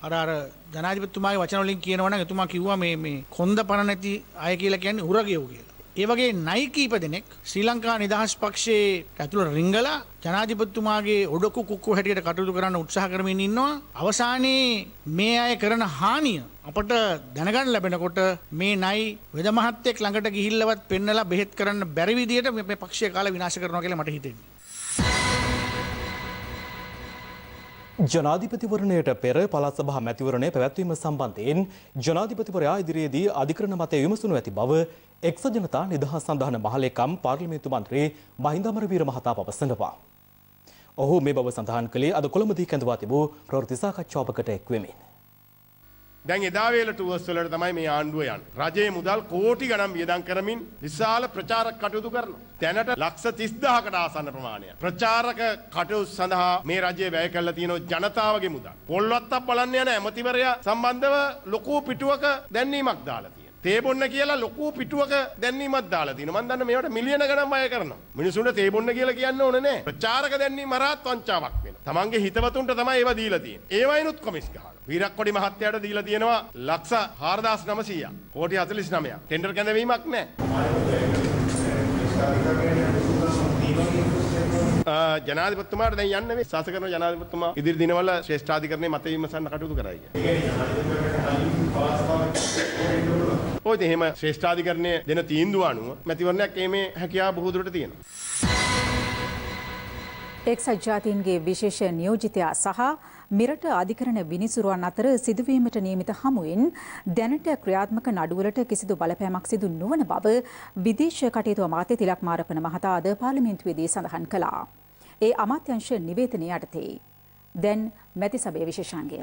අර අර ජනාධිපතිතුමාගේ වචන වලින් කියනවා නම් එතුමා කිව්වා මේ මේ කොන්ද පණ නැති අය කියලා කියන්නේ උරගයෝ කියලා. ඒ වගේ නයි කීප දෙනෙක් ශ්‍රී ලංකා නිදහස් පක්ෂයේ ඇතුළ රිංගලා ජනාධිපතිතුමාගේ ඔඩොකු කුක්කු හැටියට කටයුතු කරන්න උත්සාහ කරමින් ඉන්නවා. අවසානයේ මේ අය කරන හානිය අපට දැනගන්න ලැබෙනකොට මේ නයි වෙද මහත්තයෙක් ළඟට ගිහිල්ලවත් පෙන්නලා බෙහෙත් කරන්න බැරි විදියට මේ පක්ෂය කාලා විනාශ කරනවා කියලා මට හිතෙන්නේ. ජනාධිපතිවරණයට පෙර පළාත් සභා මැතිවරණය පැවැත්වීම සම්බන්ධයෙන් ජනාධිපතිවරයා ඉදිරියේදී අධිකරණ මතය විමසනු ඇති බව එක්සත් ජනතා නිදහස් සඳහන මහලේකම් පාර්ලිමේන්තු මන්ත්‍රී මහින්ද අමරවීර මහතා පවසනවා. ඔහු මේ බව සඳහන් කළේ අද කොළඹදී කැඳවා තිබූ ප්‍රවෘත්ති සාකච්ඡාවකට එක්වෙමින්. දැන් එදා වේලට ටුවර්ස් වලට තමයි මේ ආණ්ඩුව යන්නේ. රජයේ මුදල් කෝටි ගණන් වියදම් කරමින් විශාල ප්‍රචාරක කටයුතු කරනවා. දැනට ලක්ෂ 30000කට ආසන්න ප්‍රමාණයක්. ප්‍රචාරක කටයුතු සඳහා මේ රජය වැය කරලා තියෙන ජනතාවගේ මුදල්. පොල්වත්තක් බලන්න යන ඇමතිවරයා සම්බන්ධව ලොකු පිටුවක දැන්වීමක් දාලා තියෙනවා. තේබොන්න කියලා ලොකු පිටුවක දැන්වීමක් දාලා තියෙනවා. මම දන්න මේවට මිලියන ගණන් වැය කරනවා. මිනිසුන්ට තේබොන්න කියලා කියන්න ඕනේ නෑ. ප්‍රචාරක දැන්වීම හරහත් වංචාවක් වෙනවා. තමන්ගේ හිතවතුන්ට තමයි ඒවා දීලා තියෙන්නේ. ඒවයිනුත් කොමිස් ගහනවා. වීරක්කොඩි මහත්තයාට දීලා තියෙනවා ලක්ෂ 4900ක්. කෝටි 49ක්. ටෙන්ඩර් කැඳවීමක් නැහැ. ජනාධිපතිතුමාට දැන් යන්න වෙයි. සාස කරන ජනාධිපතිතුමා ඉදිරි දිනවල ශ්‍රේෂ්ඨාධිකරණයේ මත විමසන්න කටයුතු කරයි. ඔය ඉතින් එහෙම ශ්‍රේෂ්ඨාධිකරණයේ දෙන තීන්දුව අනුව මැතිවරණයක් ඒමේ හැකියාව බොහෝ දුරට තියෙනවා. එක්සත් ජාතීන්ගේ විශේෂ නියෝජිතයා සහ මිරට අධිකරණ විනිසුරුවන් අතර සිදුවීමට නියමිත හමුවෙන් දැනට ක්‍රියාත්මක නඩුවලට කිසිදු බලපෑමක් සිදු නොවන බව විදේශ කටයුතු අමාත්‍ය තිලක් මාරපන මහතා අද පාර්ලිමේන්තුවේදී සඳහන් කළා. ඒ අමාත්‍යංශ නිවේදනය යටතේ. දැන් මැති සභය විශේෂාංගය.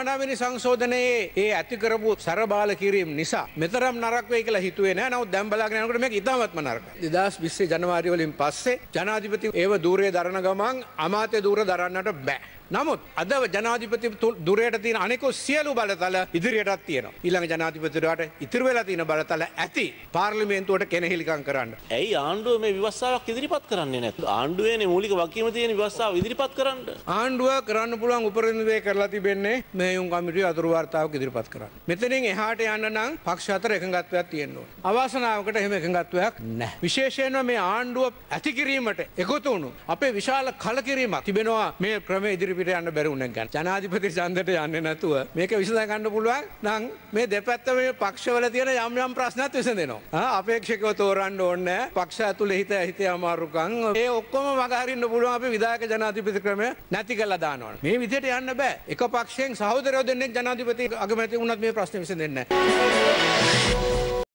දහනවෙනි සංශෝධනයේ ඒ ඇති කරපු සරබාල කිරීම නිසා මෙතරම් නරක වෙයි කියලා හිතුවේ නෑ. නමුත් දැන් බලාගෙන යනකොට මේක ඉතාමත්ම නරකයි. 2020 ජනවාරි වලින් පස්සේ ජනාධිපති ඒව දූරේ දරන ගමන් අමාත්‍ය දූර දරන්නට බෑ. නමුත් අද ජනාධිපති දුරයට තියෙන අනෙකු සියලු බලතල ඉදිරියටත් තියෙනවා. ඊළඟ ජනාධිපතිවරයාට ඉතිරි වෙලා තියෙන බලතල ඇති පාර්ලිමේන්තුවට කෙනෙහිලිකම් කරන්න. ඇයි ආණ්ඩුව මේ විවස්සාවක් ඉදිරිපත් කරන්නේ නැත්. ආණ්ඩුවනේ මූලික වගකීම තියෙන විවස්සාව ඉදිරිපත් කරන්න. ආණ්ඩුව කරන්න පුළුවන් උපරිම දේ කරලා තිබෙන්නේ මේ යුම් කමිටුවේ අතුරු වාර්තාවක් ඉදිරිපත් කරන්න. මෙතනින් එහාට යන්න නම් පක්ෂ අතර එකඟත්වයක් තියෙන්න ඕන. අවාසනාවකට එහෙම එකඟත්වයක් නැහැ. විශේෂයෙන්ම මේ ආණ්ඩුව ඇති කිරීමට එකතු වුණු අපේ විශාල කලකිරීමක් තිබෙනවා මේ ක්‍රම ඉදිරි පිට යන්න බැරුණ ගැන ජනාධිපති චන්දට යන්න නැතුව මේක විසඳ ගන්න පුළුවන්. නම් මේ දෙපැත්ත මේ පක්ෂවල තියෙන යම් යම් ප්‍රශ්නත් විසඳෙනවා. අපේක්ෂකව තෝරන්න ඕන්න පක්ෂ ඇතුළ හිත හිතේ අමාරුකම්. ඒ ඔක්කොම මගහරින්න පුළුවන් අපි විදායක ජනාධිපති ක්‍රමය නැති කරලා දානවා මේ විදිහට යන්න බෑ. එක පක්ෂයෙන් සහෝදරයෝ දෙන්නෙක් ජනාධිපති අගමැති වුණත් මේ ප්‍රශ්න විසඳෙන්නේ නැහැ.